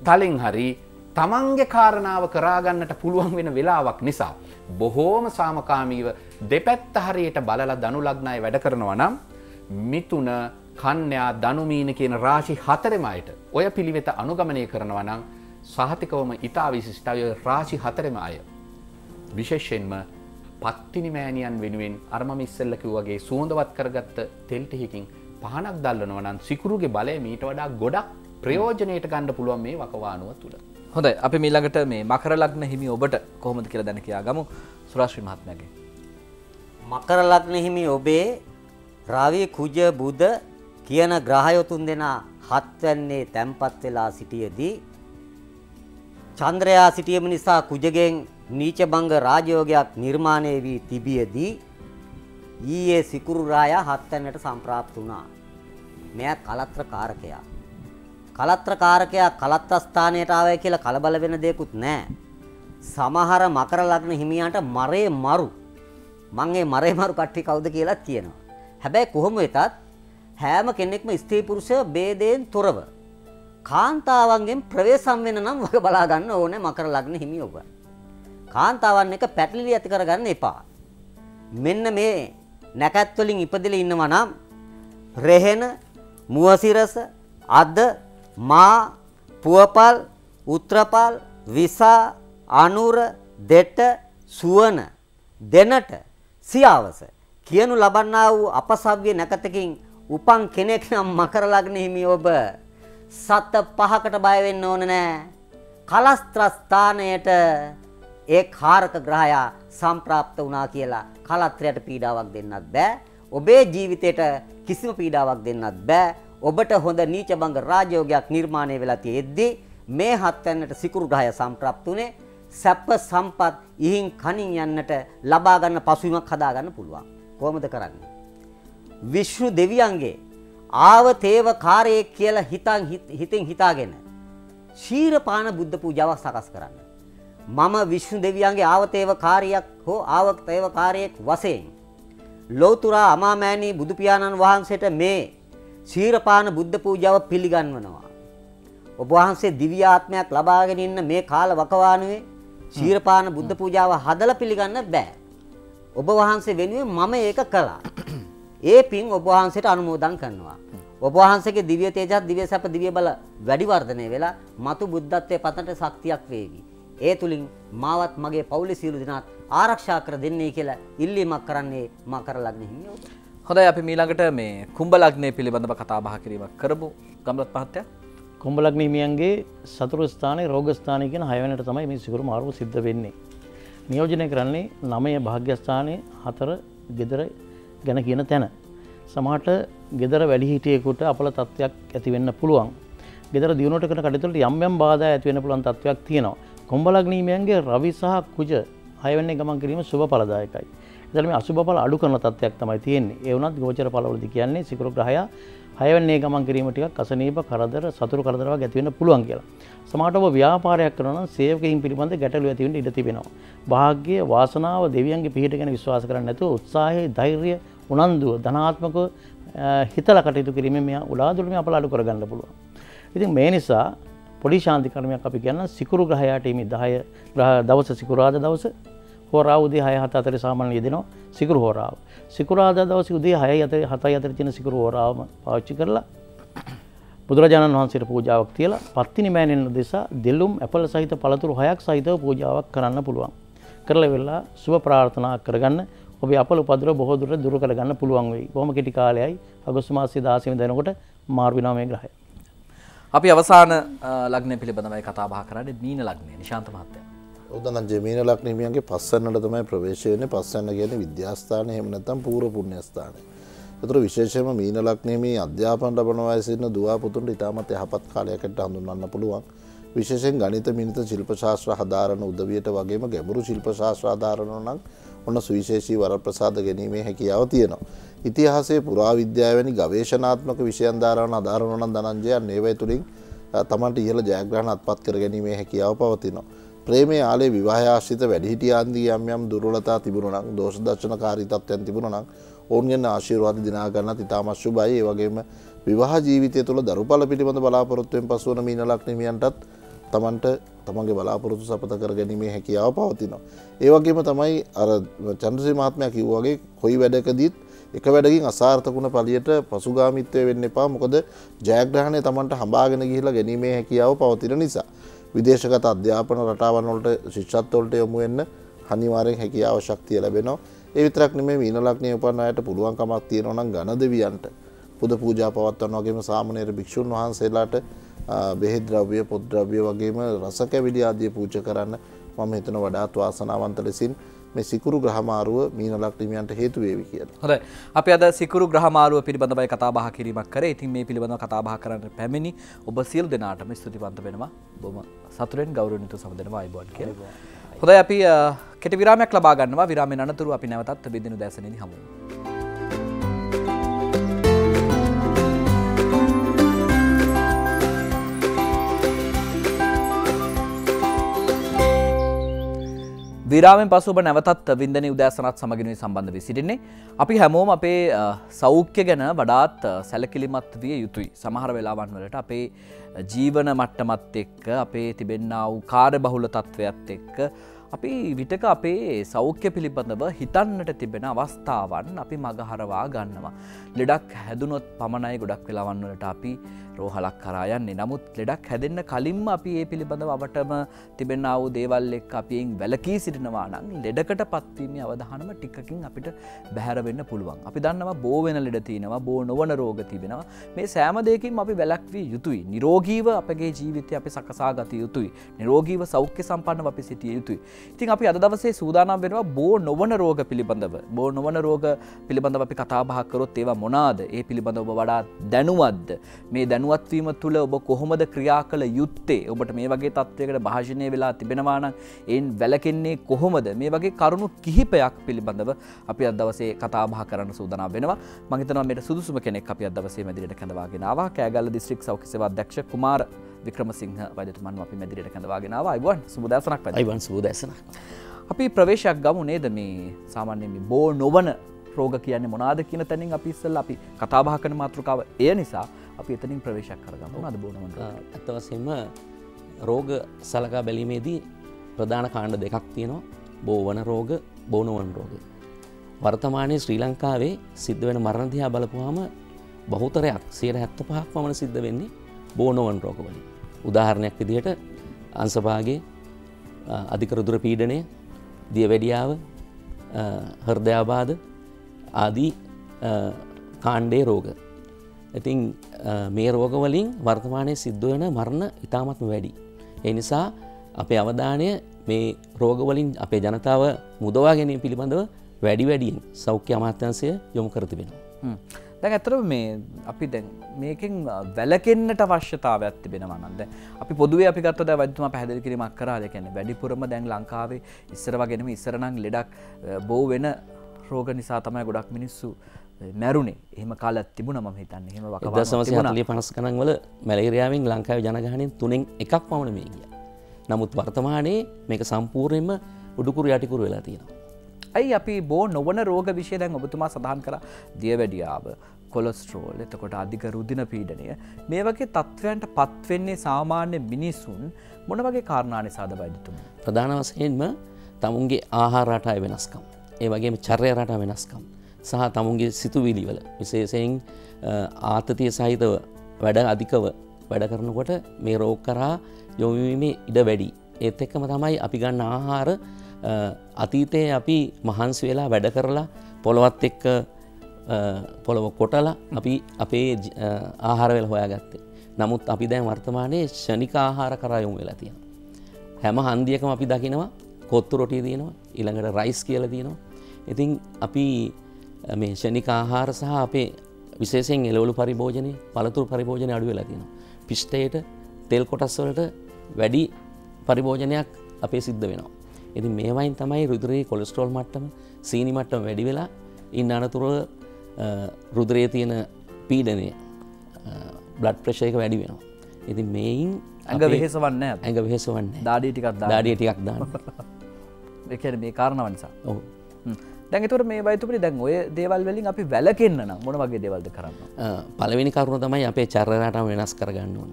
තලෙන් හරි තමන්ගේ කාරණාව කරාගන්නට පුළුවන් වෙන වෙලාවක් නිසා. බොහෝම සාමකාමීව දෙපැත්ත හරියට බලලා දනු ලග්නය වැඩ කරනවා නම් මිතුන කන්‍යා දනුමීන කියන රාශි හතරම අයට ඔය පිළිවෙත අනුගමනය කරනවා නම් සහතිකවම ඉතා විශිෂ්ටය රාශි හතරම අය. විශේෂයෙන්ම පත්තිනි මෑනියන් වෙනුවෙන් අර්මම ඉස්සල්ලකි වගේ සුවඳවත් කරගත්ත තෙල්ටිහිකින් පහනක් දල්ලනව නම් සිකුරුගේ බලය මීට වඩා ගොඩක් ප්‍රයෝජනයට ගණ්ඩ පුළුවන් මේ වකවානුව තුළ. හොඳ අපි මීළඟට මේ මකර ලග්න හිමි ඔබට කොහොමද කියලා දැන කියා ගමු සුරශ්‍රී මහත්මයාගේ. මකර ලග්න හිමි ඔබේ රවි කුජ බුද කියන ග්‍රහයොතුන් දෙනා හත්වැන්නේ තැන්පත් වෙලා සිටියදී චන්ද්‍රයා සිටියම නිසා කුජගෙන් නීචබංග රාජයෝගයක් නිර්මාණය වී තිබියදී ඊයේ සිකුරු රායා හත්වැන්නට සම්ප්‍රාප්ත වුණා. මෙයා කලත්‍ර කාරකයා. කලත්‍ර කාරකයා කලත්‍ර ස්ථානයට ආවයි කියලා කලබල වෙන දෙයක්වත් නැහැ. සමහර මකර ලග්න හිමියන්ට මරේ මරු. මං ඒ මරේ මරු කට්ටිය කවුද කියලා කියනවා. හැබැයි කොහොම වෙතත් හැම කෙනෙක්ම ස්ත්‍රී පුරුෂ ભેදයෙන් තොරව කාන්තාවන්ගෙන් ප්‍රවේශම් වෙන නම් වග බලා ගන්න ඕනේ මකර ලග්න හිමි ඔබ. කාන්තාවන් එක පැටලිලි ඇති කරගන්න එපා. මෙන්න මේ නැකත් වලින් ඉපදෙලා ඉන්නවා නම් රෙහෙන, මුවසිරස, අද, මා, පුවපල්, උත්‍රපල්, විසා, අනුර, දෙට, සුවන, දෙනට, සියාවස කියනු ලබන්නා වූ අපසව්‍ය නැකතකින් උපන් කෙනෙක් නම් මකර ලග්න හිමි ඔබ සත පහකට බය වෙන්න ඕන නෑ. කලස්ත්‍ර ස්ථානයට ඒ කාරක ග්‍රහයා සම්ප්‍රාප්ත වුණා කියලා කලත්‍රයට පීඩාවක් දෙන්නත් බෑ. ඔබේ ජීවිතයට කිසිම පීඩාවක් දෙන්නත් බෑ. ඔබට හොඳ නීච බංග රාජයෝගයක් නිර්මාණය වෙලා තියෙද්දි මේ හත්වැන්නට සිකුරු ග්‍රහය සම්ප්‍රාප්ත උනේ සැප සම්පත් ඉහින් කනින් යන්නට ලබා ගන්න පසුබිමක් හදා ගන්න පුළුවන්. කොහොමද කරන්නේ? විෂ්ණු දෙවියන්ගේ ආවතේව කාරයෙක් කියලා හිතන් හිතෙන් හිතාගෙන ශීරපාන බුද්ධ පූජාවක් සකස් කරන්න. මම විෂ්ණු දෙවියන්ගේ ආවතේව කාර්යයක් හෝ ආවතේව කාර්යයක් වශයෙන් ලෞතුරා අමාමෑණී බුදු පියාණන් වහන්සේට මේ ශීරපාන බුද්ධ පූජාව පිළිගන්වනවා. ඔබ වහන්සේ දිව්‍ය ආත්මයක් ලබාගෙන ඉන්න මේ කාල වකවානුවේ ශීරපාන බුද්ධ පූජාව හදලා පිළිගන්න බෑ. ඔබ වහන්සේ වෙනුවෙන් මම ඒක කළා. ඒ පින් ඔබ වහන්සේට අනුමෝදන් කරනවා. ඔබ වහන්සේගේ දිව්‍ය තේජස් දිව්‍ය සැප දිව්‍ය බල වැඩි වර්ධනය වෙලා මතු බුද්ධත්වයේ පතට ශක්තියක් වේවි. ඒ තුලින් මාවත් මගේ පවුලේ සියලු දෙනාත් ආරක්ෂා කර දෙන්නේ කියලා ඉල්ලීමක් කරන්නේ මා කරලග්න හිමියෝ. හොඳයි අපි මීළඟට මේ කුම්භ ලග්නය පිළිබඳව කතා බහ කිරීමක් කරමු ගම්ලත් මහත්තයා. කුම්භ ලග්න හිමියන්ගේ සතුරු ස්ථානයේ රෝග ස්ථානය කියන හයවැනට තමයි මේ සිකුරු මාරුව සිද්ධ වෙන්නේ. නියෝජනය කරන්නේ නමය භාග්‍යස්ථානයේ හතර ගෙදර ගැන කියන තැන. සමහට ගෙදර වැඩි හිටියෙකුට අපල තත්ත්වයක් ඇතිවෙන්න පුළුවන්. ගෙදර දියුණට කන කටතුලට යම්යම් බාධ ඇතිවෙන පුළන් තත්වයක් තියෙනවා. කොම්බලග්නීමයන්ගේ රවි සහ කුජ හයවන්නේ ගමන් කිරීම සුභ පලදායකයි. එතර මේ අසුභඵල අඩු කරන තත්වයක් තමයි තියෙන්නේ. ඒ වුණත් ගෝචර පලවලදි කියන්නේ සිකුරු ග්‍රහය හයවන්නේ ගමන් කිරීම ටිකක් අසනීප කරදර සතුරු කරදරවක් ඇති වෙන්න පුළුවන් කියලා. සමහරට ඔබ ව්‍යාපාරයක් කරනවා නම් සේවකයින් පිළිබඳ ගැටලු ඇති වෙන්න ඉඩ තිබෙනවා. වාග්ය වාසනාව දෙවියන්ගේ පිහිට ගැන විශ්වාස කරන්නේ නැතුව උත්සාහය ධෛර්යය උනන්දුව ධනාත්මක හිතල කටයුතු කිරීම මෙයා උලාදුරම අපල අඩු කරගන්න පුළුවන්. ඉතින් මේ නිසා පොඩි ශාන්ති කරමයක් අපි කියන්න සිකුරු ග්‍රහයාටීමි දහය ග්‍රහ දවස සිකුරාද දවස හෝරාව උදේ හය හත අතර සාමාන්‍ය යෙදෙනවා සිකුරු හෝරාව. සිකුරාද දවස උදේ හය අතර හතයි අතර තියෙන සිකුරු හෝරාවම පාවිච්චි කරලා බුදුරජාණන් වහන්සේට පූජාවක් තියලා පත්තිනි මෑණෙන් දෙසා දෙල්ලුම් ඇපල සහිත පළතුරු හයක් සහිතව පූජාවක් කරන්න පුළුවන්. කරලා වෙලා සුභ ප්‍රාර්ථනා කරගන්න ඔබේ අපල උපද්‍ර බොහෝ දුරට දුරු කරගන්න පුළුවන් වෙයි. බොහොම කෙටි කාලයයි අගෝස්තු මාසයේ 16 වෙනිදා වෙනකොට මාරු වෙනවා මේ ග්‍රහය. අපි අවසාන ලග්නය පිළිබඳවයි කතා බහ කරන්නේ මීන ලග්නය නිශාන්ත මහත්තයා. ඔදන ජමීන ලක්නීමියන්ගේ පස්සන්නට තමයි ප්‍රවේශයන පස්සන්න කියන විද්‍යාස්ථානය හෙමනතම් පූර පුුණ්‍යස්ථානය එතුර විශේෂම මීන ලක්නීමේ අධ්‍යාපන් ලබනවයසින්න දවාපුතුන්ට ඉතාමත් යහපත් කාලයකට හඳුන්වන්න පුළුවන් විශේෂෙන් ගනිත මිනිත ශිල්ප ශාස්ත්‍ර හදාරණ උදවියට වගේම ගැඹුරු ශිල්ප ශාස්ත්‍රාධාරණ නම් ඔන්න සුවිශේෂී වර ප්‍රසාද ගැනීමේ හැකියාව තියෙනවා. ඉතිහාසේ පුරාවිද්‍යාවනි ගවේශනාත්මක විෂයන්ධාරණ අධාරණන දනංජයන් ඒවයි තුළින් තමන්ට ඉහළ ජයග්‍රහණ අත්පත් කර ගැනීමේ හැකියාව පවතිනවා. ප්‍රේමේ ආලේ විවාහාශිත වැඩිහිටියාන්දී යම් යම් දුරලතා තිබුණනක් දෝෂදර්ශන කාරිතත්වයන් තිබුණනක් ඔවුන්ගෙන් ආශීර්වාද දිනාගන්න ඉතාමත් ශුභයි ඒ වගේම විවාහ ජීවිතය තුළ දරුපල පිළිබඳ බලාපොරොත්තුවෙන් පසුවන මීන ලක්නමියන්ටත් තමන්ට තමන්ගේ බලාපොරොත්තු සපත කර ගැනීමේ හැකියාව පවතිනවා. ඒවගේම තමයි අර චන්ද්‍රසි මහත්මය කිව්වගේ කොයි වැඩකදීත් එක වැඩකින් අසාර්ථකුණ පලියට පසුගාමිත්වය වෙන්න එපා මොකද ජයග්‍රහණය තමන්ට හඹාගෙන ගිහිලා ගැනීමේ හැකියාව පවතින නිසා. විදේශගත අධ්‍යාපන රටාවනොලට ශිෂ්ෂත්වොල්ට යොමු වෙන්න හනිවාරෙන් හැකියාව ශක්තිය ලැබෙනවා ඒ විතරක් නෙමේ මීනලක්නය උපන්න අයට පුළුවන්කමක් තියෙනවනම් ගණ දෙවියන්ට පුද පූජා පවත්වන්න වගේම සාමනයට භික්‍ෂූන් වහන්සේලාට බෙහෙද්‍රව්‍ය පොද්‍රව්‍ය වගේම රසකැවිලි ආදිය පූජ කරන්න මම හිතන වඩාත් වාසනාවන්ත ලෙසින් මේ සිකුරු ග්‍රහමාරුව මීනලක් ලිමියන්ට හේතු වේවි කිය. හොඳ අප අද සිකුරු ග්‍රහමාරුව පිළිබඳවයි කතාබහ කිරීමක් කර ඉතින් මේ පිළිබඳව කතාබහ කරන්න පැමිණි ඔබ සියල් දෙනාටම ස්තුතිවන්ත වෙනවා බොම සතුරෙන් ගෞරවනිතු සමදනවා අයිබෝන් කිය. හොඳ අපි කෙට විරාමයක් ලබා ගන්නවා විරාමය අනතුරු අපි නැවතත් බිදිනු දැසනනි හමුව. විරාමෙන් පසුබ නැවතත් වින්දන උදෑසනත් සමගෙනුවේ සම්බන්ධ වී සිටින්නේ. අපි හැමෝම අපේ සෞඛ්‍ය ගැන වඩාත් සැලකිලිමත් විය යුතුයි. සමහර වෙලාවන් වලට අපේ ජීවන මට්ටමත් එක්ක අපේ තිබෙන්න්න වූ කාර්ය බහුල තත්ත්වයක් එක්ක අපි විටක අපේ සෞඛ්‍ය පිළිබඳව හිතන්නට තිබෙන අවස්ථාවන් අපි මගහරවා ගන්නවා. ලෙඩක් හැදුනොත් පමණයි ගොඩක් වෙලාවන්නලට අපි රෝහලක් කරායන්නේ නමුත් ලෙඩක් හැදෙන්න්න කලින්ම අපි ඒ පිළිබඳව අපටම තිබෙන වූ දේවල් එක් අපියෙන් වැලකී සිටිනවා නම් ලෙඩකට පත්වීම අවධහනම ටිකකින් අපිට බැහැරවෙන්න පුළුවන්. අපි දන්නවා බෝවෙන ලෙඩ තියෙනවා බෝ නොවන රෝග තිබෙනවා මේ සෑම දෙකින් අපි වැලක්වී යුතුයි. නිරෝගීව අපගේ ජීවිතය අපි සකසා ගත යුතුයි. නිරෝගීව සෞඛ්‍ය සම්පන්න අපි සිටිය යුතුයි. ඉතින් අපි අද දවසේ සූදානම් වෙනවා බෝ නොවන රෝග පිළිබඳව. බෝ නොවන රෝග පිළිබඳව අපි කතාබහකරොත් ඒවා මොනාද ඒ පිළිබඳව වඩා දැනුවත්ද මේ දැන දැනුවත්වීම තුළ ඔබ කොහොමද ක්‍රියා කළ යුත්තේ? ඔබට මේ වගේ තත්වයකට භාෂණය වෙලා තිබෙනවාන එන් වැලකෙන්නේ කොහොමද? මේ වගේ කරුණු කිහිපයක් පිළිබඳව අපි අදවසේ කතාබහ කරන්න සූදනා වෙනවා. මහිතනමට සුදුසුම කෙනෙක් අපි අදවසේ මැදිරට කඳවාගෙනවා කෑගල්ල දිස්ත්‍රික් සෞඛ්‍යසේවා අධ්‍යක්ෂ කුමාර වික්‍රමසිංහ වෛදතුමන් අපි මැදිරට කඳවාගෙනවා අයිවන් සුදසනක් අයිවන් සූදසන අපි ප්‍රවේශයක් ගමු නේද? මේ සාමාන්‍යම බෝ නොවන රෝග කියන්නේ මොනාද කියන තැනින් අපි ඉස්සල් අපි කතාබහ කන මාතෘකාව එය නිසා අපි එතනින් ප්‍රවේශක් කරගම. අද බෝනමට ඇත්තවසෙන්ම රෝග සලකා බැලීමේදී ප්‍රධාන කාණ්ඩ දෙකක් තියෙනවා. බෝවන රෝග බෝනවන් රෝග. වර්තමානය ශ්‍රී ලංකාවේ සිද්ධ වෙන මරණතිහා බලපුහම බහුතරයක් සයට හැත්ත පහක් පමණ සිද්ධ වෙන්නේ බෝනවන් රෝගවලින්. උදාහරණයක් විදිහට අන්සභාගේ අධිකරදුර පීඩනය දිය වැඩියාව හර්දයාබාද ආදී කාණ්ඩේ රෝග. ඉතින් මේ රෝගවලින් වර්තමානය සිද්ධ වෙන මරණ ඉතාමත්ම වැඩි. ඒ නිසා අපේ අවධානය මේ රෝගවලින් අපේ ජනතාව මුදවා ගැනීම පිළිබඳව වැඩි වැඩියෙන් සෞඛ්‍ය අමාත්‍යන්සය යොමු කරති වෙන. දැන් ඇතර මේ අපි දැන් මේකින් වැලකෙන්න්නට අවශ්‍යතාව ඇත්ති බෙනවනන්ද අපි පොදුවේ අපි ගත්ත වැදතුම පැදිලි කිරීමක් කරාද කැන වැඩිපුරම දැන් ලංකාවේ ඉස්සරවගෙනම ඉස්සරනං ලෙඩක් බෝ වෙන රෝග නිසා තමයි ගොඩක් මිනිස්සු මැරුණේ එහම කාලත් තිබුණ ම හිතන්න හෙම වකසමසි පනස් කනන්වල මැලේරයාාවෙන් ලංකාව ජනගහනෙන් තුනෙන් එකක් පවන මේ ගිය. නමුත් වර්තමානයේ මේක සම්පූර්ණයෙන්ම උඩුකුරු යටිකුරු වෙලා තියෙනවා. ඇයි අපි බෝ නොවන රෝග විශෂය දැන් ඔබතුමා සඳහන් කර දියවැඩියාව කොලස්ට්‍රෝල් එතකොට අධික රුදින පීඩනය මේ වගේ තත්ත්වයන්ට පත්වෙන්නේ සාමාන්‍ය මිනිස්සුන් මොන වගේ කාරණානය සාද බයිදතුම. ප්‍රධාන වසයෙන්ම තමුන්ගේ ආහාරාටය වෙනස්කම්. ඒ වගේම චර්ය රට වෙනස්කම්. සහ තමුන්ගේ සිතුවිලිවල විශේෂයෙන් ආතතිය සහිතව වැඩ අධිකව වැඩ කරනකොට මේ රෝග කරා යොමීමේ ඉඩ වැඩි. ඒත් එක්කම තමයි අපි ගන්න ආහාර අතීතයේ අපි මහන්සි වෙලා වැඩ කරලා පොළොවත් එක්ක පොළොව කොටල අපි අපේ ආහාරවෙල හොයාගත්තේ. නමුත් අපි දැන් වර්තමානයේ ෂණික ආහාර කරයුම් වෙලා තියෙන. හැම හන්දියකම අපි දකිනවා කොත්තු රොටිය තියෙනවා ඉළඟට රයිස් කියල තියෙනවා ඉතින් අපි මේ ෂණික ආහාර සහ අපේ විශේෂෙන් එලවලු පරිභෝජනය පළතුරු පරිභෝජනය අඩු වෙලා තියෙනවා. පිෂ්ටයට තෙල් කොටස්වලට වැඩි පරිභෝජනයක් අපේ සිද්ධ වෙනවා. ඉති මේවයින් තමයි රුදුරයේ කොලස්ට්‍රෝල් මට්ටම සීනි මට්ටම වැඩි වෙලා ඉන්න අනතුර රුදුරයේ තියෙන පීඩනය බ්ලඩ් ප්‍රශයක වැඩි වෙනවා. ඉති මේයින් ඇඟ වෙහෙස වන්න ඇඟ වෙහෙස වන්න දාඩී ටිකක් දාඩිය ටිකක් දාන්න. එකන මේ කාරණව නිසා. ඔහු දැඟතුර මේ වයිතුපරි දැන් ඔය දේවල් වලින් අපි වැලකෙන්න්න නම් මොන වගේ දෙවල්ද කරන්න පළවෙනි කරුණ තමයි අපේ චර්රටම වෙනස් කරගන්න ඕන.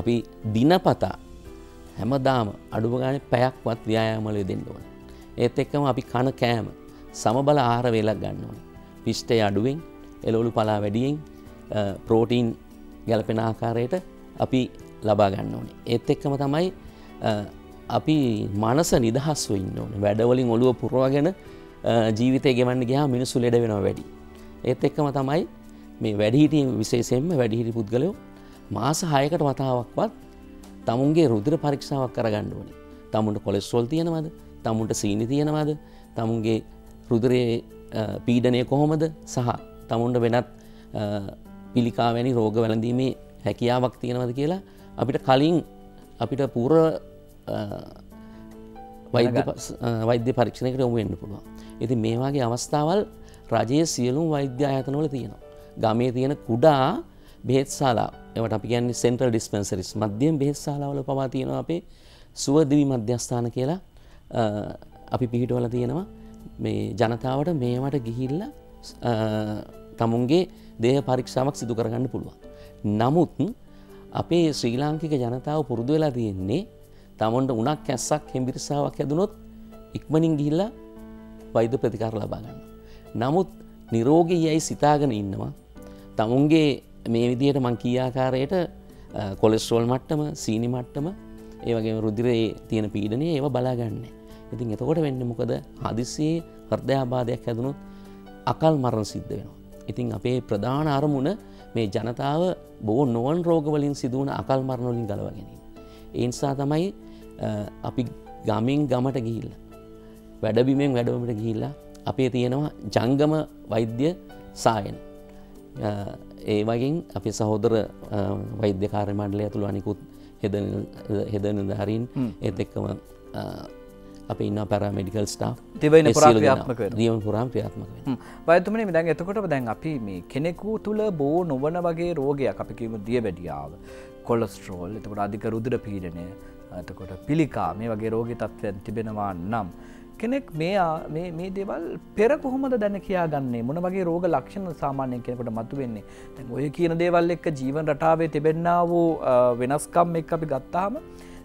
අපි දිනපතා හැමදාම අඩුවගාන පැයක්වත් ව්‍යයාමලය දෙන්න ඕන. ඒත් එක්කම අපි කන කෑම සමබල ආර වෙලක් ගන්න ඕන. පිෂ්ටය අඩුවෙන් එලොලු පලා වැඩියෙන් ප්‍රෝටීන් ගැලපෙන ආකාරයට අපි ලබා ගන්න ඕනේ. ඒත් එක්කම තමයි අපි මනස නිදහස්ව ඉන්න ඕන වැඩවලින් ඔළුව පුරවාගෙන ජීවිතය ගෙවන්න ගයා මිනිස්සු ලෙඩ වෙනවා වැඩි. ඒත් එක්කම තමයි මේ වැඩිහිටිය විශේෂෙන්ම වැඩිහිටි පුද්ගලයෝ මාස හයකට වතාවක්වත් තමුන්ගේ රුදිර පරීක්ෂාවක් කරගන්න ඕනේ. තමුන්ට කොලෙස්ට්‍රෝල් තියෙනවද තමුන්ට සීනි තියෙනවද තමුන්ගේ රුදරයේ පීඩනය කොහොමද සහ තමුන්ට වෙනත් පිළිකාවැනි රෝග වැළඳීමේ හැකියාවක් තියෙනවද කියලා අපිට කලින් අපිට පුර වෛද්‍ය පරීක්ෂණකට යොමු වෙන්න පුළුවන්. ඉති මේවාගේ අවස්ථාවල් රජයේ සියලුම් වෛද්‍ය අයතනවල තියෙනවා. ගමේ තියෙන කුඩා බෙහෙත්සාලා එවට අපි කියන්නේ සෙන්ට්‍රල් ඩිස්පෙන්සරිස් මධ්‍යම බෙහෙත්සාලාවල පවා තියෙනවා අපේ සුවදිවි මධ්‍යස්ථාන කියලා අපි පිහිටවල තියෙනවා මේ ජනතාවට මේවට ගිහිල්ල තමුන්ගේ දේහ පරීක්ෂාවක් සිදු කරගන්න පුළුවන්. නමුත් අපේ ශ්‍රී ලාංකික ජනතාව පුරුදු වෙලා තියෙන්නේ තමන්ට උනක් ඇස්සක් හෙම්බිරිසාාවක් හැදුනොත් ඉක්මනින් ගිහිල්ලා වෛද්‍ය ප්‍රතිකාර ලබාගන්න. නමුත් නිරෝගී යැයි සිතාගෙන ඉන්නවා. තමුන්ගේ මේ විදියට මං කියාකාරයට කොලෙස්ට්‍රෝල් මට්ටම සීනි මට්ටම ඒවගේ රුදිරයේ තියෙන පීඩනය ඒව බලාගන්න. ඉතින් එතකොට වෙන්න මොකද හදිසියේ හර්දයාබාධයක් හැදුණුත් අකල් මරණ සිද්ධ වෙනවා. ඉතින් අපේ ප්‍රධාන අරමුණ මේ ජනතාව බෝ නොවන් රෝගවලින් සිදුවන අකල් මරණොලින් ගලවගෙනින්. ඒනිසා තමයි අපි ගමින් ගමට ගිහිල්ල. වැඩබිමෙන් වැඩවමට ගිහිල්ලා අපේ තියෙනවා ජංගම වෛද්‍ය සායන. ඒ වගින් අපි සහෝදර වෛද්‍ය කාර්ය මණ්ඩලය ඇතුළ අනිකුත් හෙදන දහරින් ඒත් එක්කම අප ඉන්න පැරමඩිකල් ස්ටා තිවන පුරාත්මක දියවන් පුරාම් ක්‍රියාත්මක වයතුමන දැන් එතකොට දැන් අපි මේ කෙනෙකු තුළ බෝ නොවන වගේ රෝගයක් අපිකීම දිය වැඩියාව කොල්ලස්ට්‍රෝල් එතකොට අධික රුදුර පීඩනය එතකොට පිළිකා මේ වගේ රෝගි තත්ත්වයන් තිබෙනවා නම් කෙනෙක් මේ දේවල් පෙර කොහොමද දැන කියා ගන්නේ මොන වගේ රෝග ලක්ෂණ සාමාන්‍යයෙන් කෙනෙකුට මතු වෙන්නේ දැන් ඔය කියන දේවල් එක්ක ජීවන රටාවේ තිබෙන්නා වූ වෙනස්කම් එක්ක අපි ගත්තාම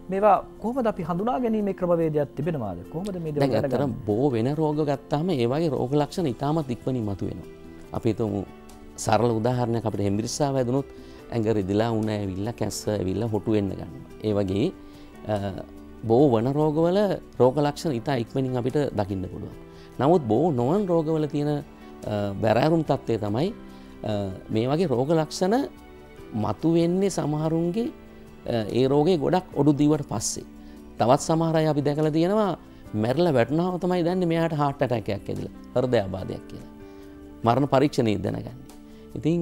මේවා කොහොමද අපි හඳුනා ගැනීම ක්‍රමවේදයක් තිබෙනවාද? කොහොමද මේ ඇත්තටම බෝ වෙන රෝග ගත්තාම ඒ වගේ රෝග ලක්ෂණ ඉතාමත් ඉක්මනින් මතුවෙනවා. අපි හිතමු සරල උදාහරණයක් අපිට හෙම්බිරිස්සාව වැදුනොත් ඇඟ රිදිලා උණ ඇවිල්ලා කැස්ස ඇවිල්ලා හොටු වෙන්න ගන්න. ඒ වගේ බෝ වන රෝගවල රෝග ලක්ෂණ ඉතා ඉක්මනින් අපිට දකින්න පුළුවන්. නමුත් බෝ නොවන් රෝගවල තියෙන බැරෑරුම් තත්ත්වය තමයි මේ වගේ රෝග ලක්ෂණ මතු වෙන්නේ සමහරුන්ගේ ඒ රෝගේ ගොඩක් ඔඩු දීවට පස්සේ. තවත් සමහරය අපි දැකල තියෙනවා මැරල වැටනාව තමයි දැන්න මෙයාට හාට්ටටැකයක් ඇදිල හරද අබාධයක් කියලා. මරණ පරීක්ෂණය දැනගන්න. ඉතින්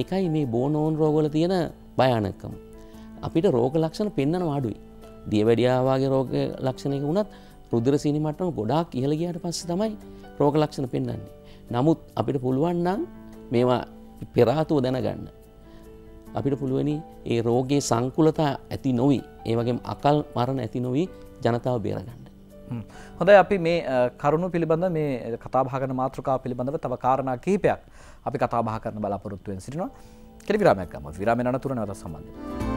ඒකයි මේ බෝනෝන් රෝගල තියෙන භයානකම. අපිට රෝග ලක්ෂණ පෙන්න්නන අඩුයි. දියවැඩියාවගේ රෝග ලක්ෂණයක වුණත් රුදර සිනිමටම ගොඩාක් ඉහළගයාට පස්ස තමයි රෝග ලක්ෂණ පෙන්න්නන්නේ. නමුත් අපිට පුළුවන්නම් මේවා පෙරාතුව දැනගන්න. අපිට පුළුවනි ඒ රෝගේ සංකුලතා ඇති නොවී ඒවගේ අකල් මරණ ඇති නොවී ජනතාව බේරගන්න. හොඳයි අපි මේ කරුණු පිළිබඳ මේ කතාභාගන මාතෘකා පිළිබඳව තව කාරණා කිහිපයක් අපි කතාභා කරන බලාපොරොත්තුවෙන් සිටිනවා කෙළි විරාමයක් ගම විරාම නතුර නැවත සම්බන්ධ.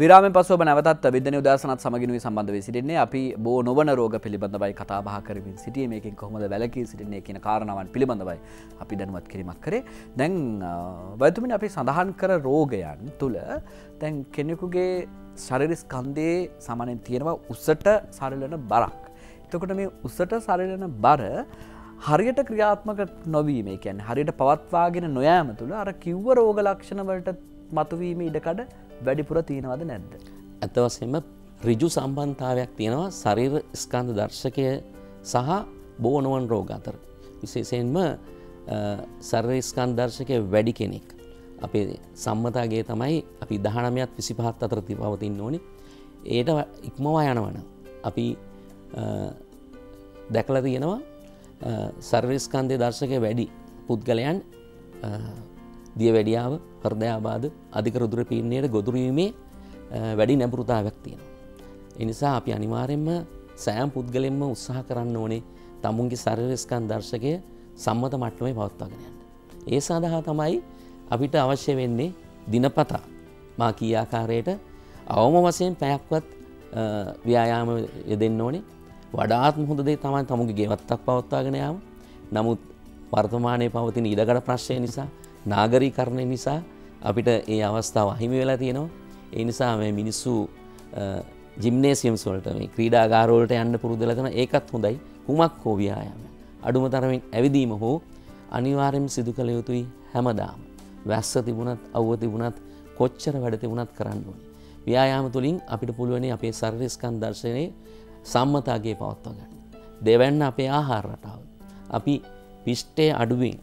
විරාම පසුව නැවතත් විද්‍යන උදසනත් සමගිනුව සබඳව සිටින්නේ. අපි බෝ නොවන රෝග පිළිබඳවයි කතා බහ කරමින් සිටියමකින් කොහොමද වැලකී සිටින්නේ කියන කාරණාවන් පිළිබඳවයි අපි දැනුවත් කිරීමක් කරේ. දැන් වතුමින් අපි සඳහන් කර රෝගයන් තුළ දැන් කෙනෙකුගේ ශරිරිස් කන්දේ සමනෙන් තියෙනවා උස්සට සරලන බරක්. එතකොට මේ උසට සරලන බර හරියට ක්‍රියාත්මක නොවීම කියැන් හරියට පවත්වාගෙන නොයෑම තුළ අර කිව්ව රෝග ලක්ෂණවලට මතුවීම ඉඩකඩ වැඩිපුර තියෙනවද නැද්ද. ඇත්ත වසෙන්ම රිජු සම්බන්ධාවයක් තියෙනවා ශරීර ස්කන්ධ දර්ශකය සහ බෝනුවන් රෝග අතර. විශේෂයෙන්ම සර්වස්කන් දර්ශකය වැඩි කෙනෙක්. අපේ සම්මතාගේ තමයි අපි දහනමයත් විසි පහත් අතර ති පවතින්න ඕනි ඒට ඉක්මවා යනවන. අපි දැකල තියෙනවා සර්වස්කන්දය දර්ශකය වැඩි පුද්ගලයන් දිය වැඩියාව හර්දයාබාද අධික රුදුර පින්නයට ගොදුරීමේ වැඩි නැපුරුතාවක් තියෙන. එනිසා අපි අනිවාරෙන්ම සෑම් පුද්ගලෙන්ම උත්සාහ කරන්න ඕනේ තමුන්ගේ සර්වස්කන් දර්ශකය සම්මත මට්ටමේ පවත්වාගෙනයන්න. ඒ සඳහා තමයි අපිට අවශ්‍ය වෙන්නේ දිනපතා මා කී ආකාරයට අවම වසයෙන් පැයක්වත් ව්‍යයාම යෙදෙන්න්න ඕනේ වඩාත් මුහොදේ තමයි තමුගේ ගෙවත්තක් පවත්වාගෙනයාම නමුත් වර්තමානය පවතින ඉඩගඩ ප්‍රශ්ය නිසා නාගරී කරණය නිසා අපිට ඒ අවස්ථාව අහිමි වෙලා තියෙනවා ඒ නිසා මේ මිනිස්සු ජිම්නේසියම්ස් වලට මේ ක්‍රීඩාගාරෝලට යන්න පුරුදලකන ඒකත් හොඳයි කුමක් හෝ ව්‍යයාම අඩුම තරමින් ඇවිදීම හෝ අනිවාරෙන් සිදු කළ යුතුයි හැමදාම වැස්ස තිබුණත් අව්ව තිබුණත් කොච්චර වැඩ තිබුණත් කරන්න ඕනි. ව්‍යයාම තුළින් අපිට පුළුවනි අපේ සර්විස්කන් දර්ශනය සම්මතාගේ පවත්ව ගන්න. දෙවැන්න අපේ ආහාර රටාව. අපි පිෂ්ටේ අඩුවෙන්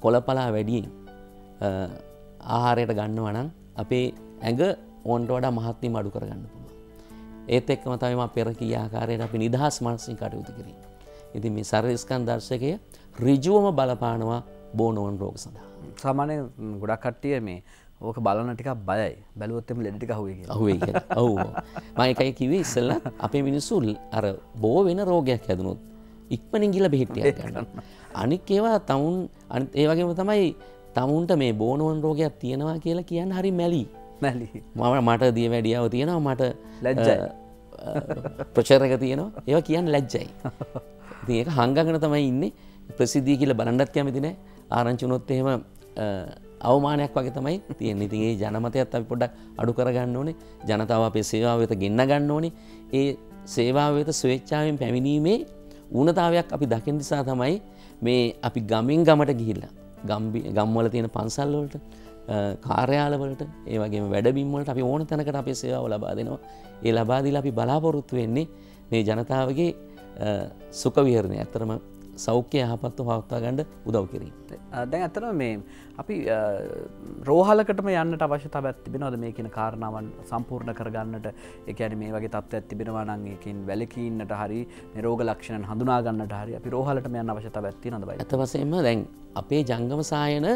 කොලපලා වැඩියෙන් ආහාරයට ගන්න වනන් අපේ ඇඟ ඕන්ට වඩා මහත්තිම අඩු කරගන්න පුළුව. ඒත් එක්කම තමම පෙරකී ආකාරයට අපි නිදහස් මනසින් කටයුතු කිරීම. ඉති මේ සර්විස්කන් දර්ශකය රිජුවම බලපානවා බෝනෝවන් රෝග සඳහා. සාමානය ගොඩක් කට්ටිය මේ ඕක බලන ටික බයයි බැලුවත්තම ලෙඩික හුවේ හුවේ ඔවු මයකයි කිවේ ඉස්සල්ල අපේ මිනිස්සුල් අර බෝ වෙන රෝගයක් හැදනුත් ඉක්මනින් ගිල බෙහිටිය ගන්න අනික් ඒවා තමුන් ඒවගේම තමයි තමුන්ට මේ බෝනුවන් රෝගයක් තියෙනවා කියලා කියන්න හරි මැලි. මැලි. මම මට දිය වැඩියාව තියෙනවා මට ලැජ්ජයි. ප්‍රචරක තියෙනවා. ඒවා කියන්න ලැජ්ජයි. ඒක හංගගෙන තමයි ඉන්න. ප්‍රසිද්ධී කියල බලන්නත් කැමතිනෑ ආරංචුනොත් එහෙම අවමානයක් වගේ තමයි තියෙන් ඉතිගේ ජනමතයත් අපි පොඩක් අඩු කරගන්න ඕනේ. ජනතාව අපේ සේවා වෙත ගෙන්න්න ගන්න ඕනේ. ඒ සේවා වෙත ස්වේච්චාවෙන් පැමිණීමේ ඌනතාවයක් අපි දකිින් නිසා තමයි මේ අපි ගමින් ගමට ගිහිල්ලා ගම්වල තියෙන පන්සල්ලෝට කාර්යාලවලට ඒවගේ වැඩබිම්වලට අපි ඕන තැනකට අපේ සේවාව ලබා දෙනවා. ඒ ලබාදිල අපි බලාපොරොත්තු වෙන්නේ මේ ජනතාවගේ සුකවිහරණය ඇත්තරම සෞඛ්‍ය යහපත්ව පවත්වා ගණඩ උදව් කිරීම. දැන් ඇතන මේ අපි රෝහලකටම යන්නට අවශ්‍යතා ඇත්තිබෙනවද මේ කියන කාරණාවන් සම්පූර්ණ කරගන්නට. එකන මේ වගේ තත්ව ඇතිබෙනවා නංකින් වැලකීන්නට හරි නිරෝග ලක්ෂණ හඳුනාගන්නට හරි අපි රෝහලට යන්න අවශ්‍යතාව ඇති නද ඇතවසෙන්ම දැන් අපේ ජංගම සායන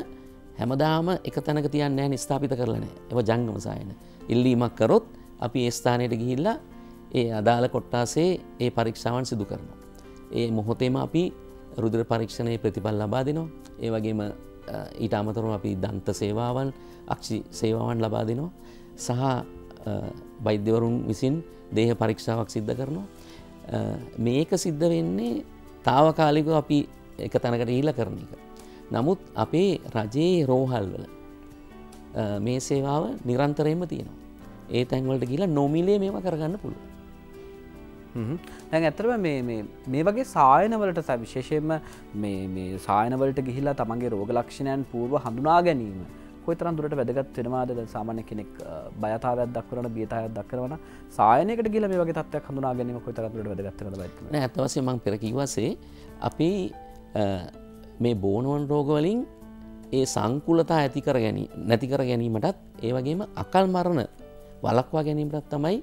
හැමදාම එක තැනක තියන්න නිස්ථාපිත කරලන එව ජංගම සායන. ඉල්ලීමක් කරොත් අපි ඒ ස්ථානයට ගිහිල්ලා ඒ අදාළ කොට්ටාසේ ඒ පරීක්ෂාවන් සිදු කරනවා. ඒ මොහොතේම අපි රුදුර පරීක්ෂණය ප්‍රතිඵල් ලබා දෙනවා ඒ වගේම ඊට අමතරුව අපි දන්ත සේවාවන් අක්ෂි සේවාවන් ලබා දෙනවා සහ බෛද්‍යවරුන් විසින් දේහ පරීක්ෂාවක් සිද්ධ කරනවා මේක සිද්ධ වෙන්නේ තාවකාලික අපි එක තැනකට ඊල කරන එක. නමුත් අපේ රජයේ රෝහල් වල මේ සේවාව නිරන්තරයම තියෙනවා. ඒ තැන්වලට කියලා නොමිලේ මේම කරගන්න පුළුව. දැන් ඇතරම මේ වගේ සායනවලට සැ විශේෂයෙන්ම මේ සායනවලට ගිහිලා තමන්ගේ රෝග ලක්ෂණයන් පූර්ව හඳුනා ගැනීම කොතරන් දුරට වැදගත් වෙනවාද? සාමාන්‍ය කෙනෙක් බයතාවත් දක්වරන බියතාවත් දක්කරවන සායනකට ගිල මේ වගේ තත්වයක් හඳුනා ගැනීම කොතරතුරට වැදගත්වන ඇතවසේ මං පෙරකිවසේ අපි මේ බෝනුවන් රෝගවලින් ඒ සංකුලතා ඇතිකර ගැනී නැතිකර ගැනීමටත් ඒ වගේම අකල් මරණ වලක්වා ගැනීමටත් තමයි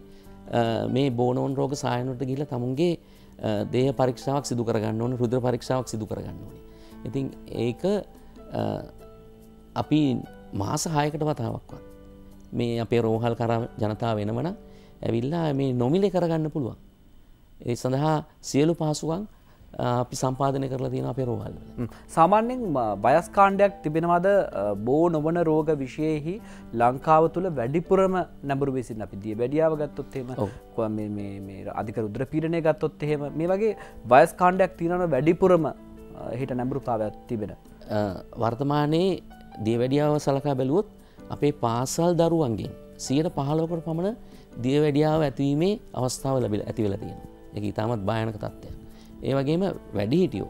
මේ බෝනවන් රෝග සායනට ගිල තමුන්ගේ දේහ පරීක්ෂාවක් සිදු කරගන්න ඕන රුද්‍ර පරීක්ෂාවක් සිදු කරගන්න ඕනේ. ඉතින් ඒක අපි මාස හයකට වතාවක්වත් මේ අපේ රෝහල් කර ජනතාව වෙනමන ඇවිල්ලා මේ නොමිලෙ කරගන්න පුළුවන්. ඒ සඳහා සියලු පහසුවන් අපි සම්පාධනය කරලා තියෙන අපේ රෝහල්. සාමාන්‍යෙන් බයස්කාණ්ඩයක් තිබෙනවද බෝ නොවන රෝග විශයෙහි ලංකාව තුළ වැඩිපුරම නැබරු විසින් අපි දිය වැඩියාව ගත්තොත්තේම අධික රුද්‍ර පීරණය ගත්තොත් එහෙම මේ වගේ බයස්කාණ්ඩයක් තියනව වැඩිපුරම හිට නැඹරුතාවක් තිබෙන. වර්තමානයේ දියවැඩියාව සලකා බැලුවොත් අපේ පාසල් දරුවන්ගෙන් සියට පහලෝකට පමණ දිය වැඩියාව ඇතිවීමේ අවස්ථාව ලබිල ඇතිවෙල තියෙන එක ඉතාමත් භායනක තත්ත්වය. ඒ වගේම වැඩිහිටියෝ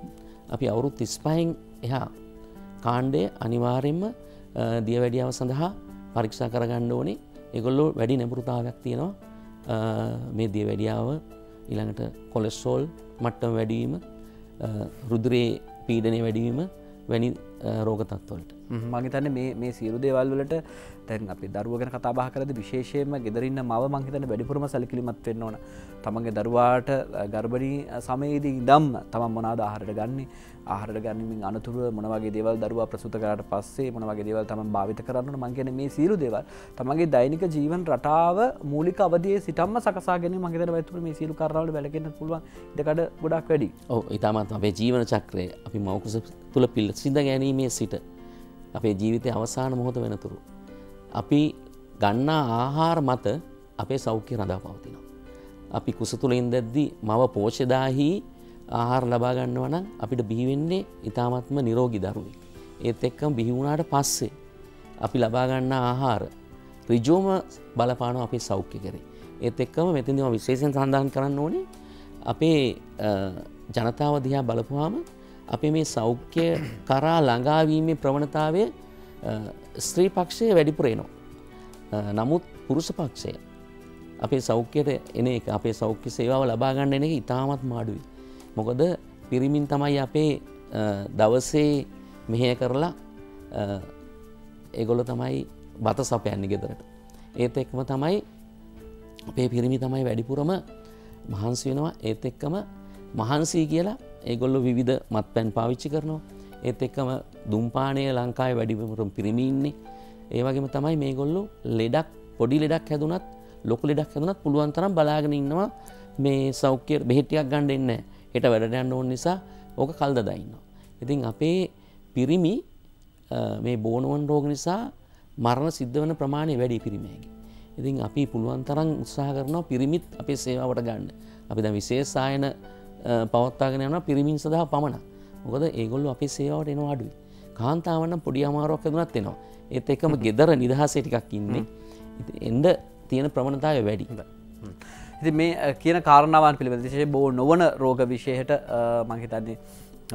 අපි අවුරුත් තිස්පහෙන් එහා කාණ්ඩය අනිවාරෙන්ම දිය වැඩියාව සඳහා පරීක්ෂා කරගන්න ඕනේ. එගොල්ලෝ වැඩි නැපුරතාවයක් තියෙනවා. අ, මේ දිය වැඩියාව ඉළඟට කොලෙස්සෝල් මට්ටම වැඩීම රුදුරේ පීඩනය වැඩීම වැනි රෝගතත්වලට මගේතන්න මේ සියරු දේවල්වලට තැන් අපි දරුවගෙන කතාබා කරද විශේෂයම ගෙදරන්න මව මංහිතන වැඩිපුරම සැලකිලිමත් වෙන්න ඕන. තමන්ගේ දරුවාට ගර්භණී සමයේදී දම් තමන් මොනාද ආහරට ගන්නේ? ආහරට ගන්නමින් අනතුර මොනවගේ දේවල් දරුවා ප්‍රසුත කරට පස්සේ මොනවගේ දේවල් තම භාවිත කරන්න මංගෙන මේ සීරු දේවල් තමන්ගේ දෛනික ජීවන් රටාව මූලික අවදේ සිටම සකසාගෙන මගේ වැතුර මේ සීරු කරාවට වැලගෙන පුළුවන්. දෙකට ගොඩක් වැඩි. ඔව ඉතාමත් අපේ ජීවන චක්‍රය අපි මවකුස තුළ පිල්ල සිඳ ගැනීමේ සිට අපේ ජීවිතය අවසාන මොහොත වෙනතුරු. අපි ගන්නා ආහාර මත අපේ සෞඛ්‍ය රඳා පවතිනවා. අපි කුස තුළින් දැද්දි මව පෝෂදාහි ආහාර ලබා ගන්නවන අපිට බිහිවෙන්නේ ඉතාමත්ම නිරෝගි දරුවෙක්. ඒත් එක්කම් බිහිවුණාට පස්සේ අපි ලබාගන්න ආහාර රිජෝම බලපාන අපේ සෞඛ්‍ය කරේ. ඒත් එක්කම මෙතිදිම විශේෂෙන් සඳහන් කරන්න ඕනේ අපේ ජනතාව දිහා බලපුහාම අපේ මේ සෞඛ්‍ය කරා ළඟාවීමේ ප්‍රවණතාවය ස්ත්‍රී පක්ෂය වැඩිපුරේනවා. නමුත් පුරුෂ පක්ෂය අපේ සෞඛ්‍යයට එන එක අපේ සෞඛ්‍ය සේවාව ලබාගන්න එන එක ඉතාමත් මාඩුවයි. මොකද පිරිමින් තමයි අපේ දවසේ මෙහය කරලා ඒගොල්ල තමයි බත සපයන්න ගෙදරට. ඒත් එක්ම තමයි අපේ පිරිමි තමයි වැඩිපුරම මහන්සි වෙනවා ඒත් එක්කම මහන්සී කියලා ඒගොල්ලො විවිධ මත් පැන් පාවිච්චි කරනවා ඒත් එක්කම දුම්පානය ලංකායි වැඩිපුරම් පිරිමින්නේ ඒවගේම තමයි මේ ගොල්ලු ලෙඩක් පොඩි ලෙඩක් හැදුනත් ලොකු ලෙඩක් හැදුනත් පුළුවන් තරම් බලාගෙන ඉන්නවා මේ සෞඛ්‍ය බෙහෙටියක් ගණ්ඩ එන්න හෙට වැඩටයන්න ඕන් නිසා ඕක කල්ද දයින්න. ඉතින් අපේ පිරිමි මේ බෝනුවන් රෝග නිසා මරණ සිද්ධ වන ප්‍රමාණය වැඩි පිරිමේගේ. ඉතින් අපි පුළුවන් තරන් උත්සාහ කරනවා පිරිමිත් අපේ සේවාවට ගන්න. අපි ද විශේෂායන පවත්තාගෙන යන පිරිමින් සඳහා පමණ මොකද ඒගොල්ලු අපේ සේවාවට එනවා අඩුයි. කාන්තාවන්න පොඩි අමාරුවක් දුනත් එනවා. ඒත් එකම ගෙදර නිදහසේ ටිකක් ඉන්නේ. එන්ඩ තියෙන ප්‍රමණතාව වැඩි. ඉති මේ කියන කාරණාවන් පිළිබදිශේ බෝ නොවන රෝග විශයහට මහිතන්නේ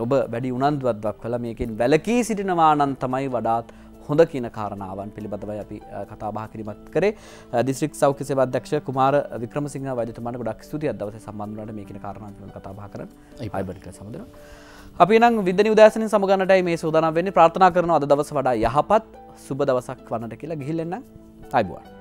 ඔබ වැඩි උනන්දුවත්වක් කළ මේකින් වැලකී සිටිනවානන් තමයි වඩාත් හොඳ කියන කාරණාවන් පිළිබඳවයි අපි කතාබා කිරීමත් කරේ. දිස්ත්‍රික් සෞඛ්‍ය සේවාධ්‍යක්ෂ කුමාර වික්‍රමසිංහ වෛද්‍යතුමාට ගොඩක් ස්තුතියි. අද දවසේ සම්බන්ධ වුණාට මේ කියන කාරණා පිළිබඳව කතාබා කරන්න අයිබඩ් සමුදන අපි නම් විද්‍යානි උදෑසනින් සමගන්නටයි මේ සූදානම් වෙන්නේ. ප්‍රාර්ථනා කරනවා අද දවස වඩා යහපත් සුබ දවසක් වන්නට කියලා ගිහිල්ලෙන්න අයිබුවන්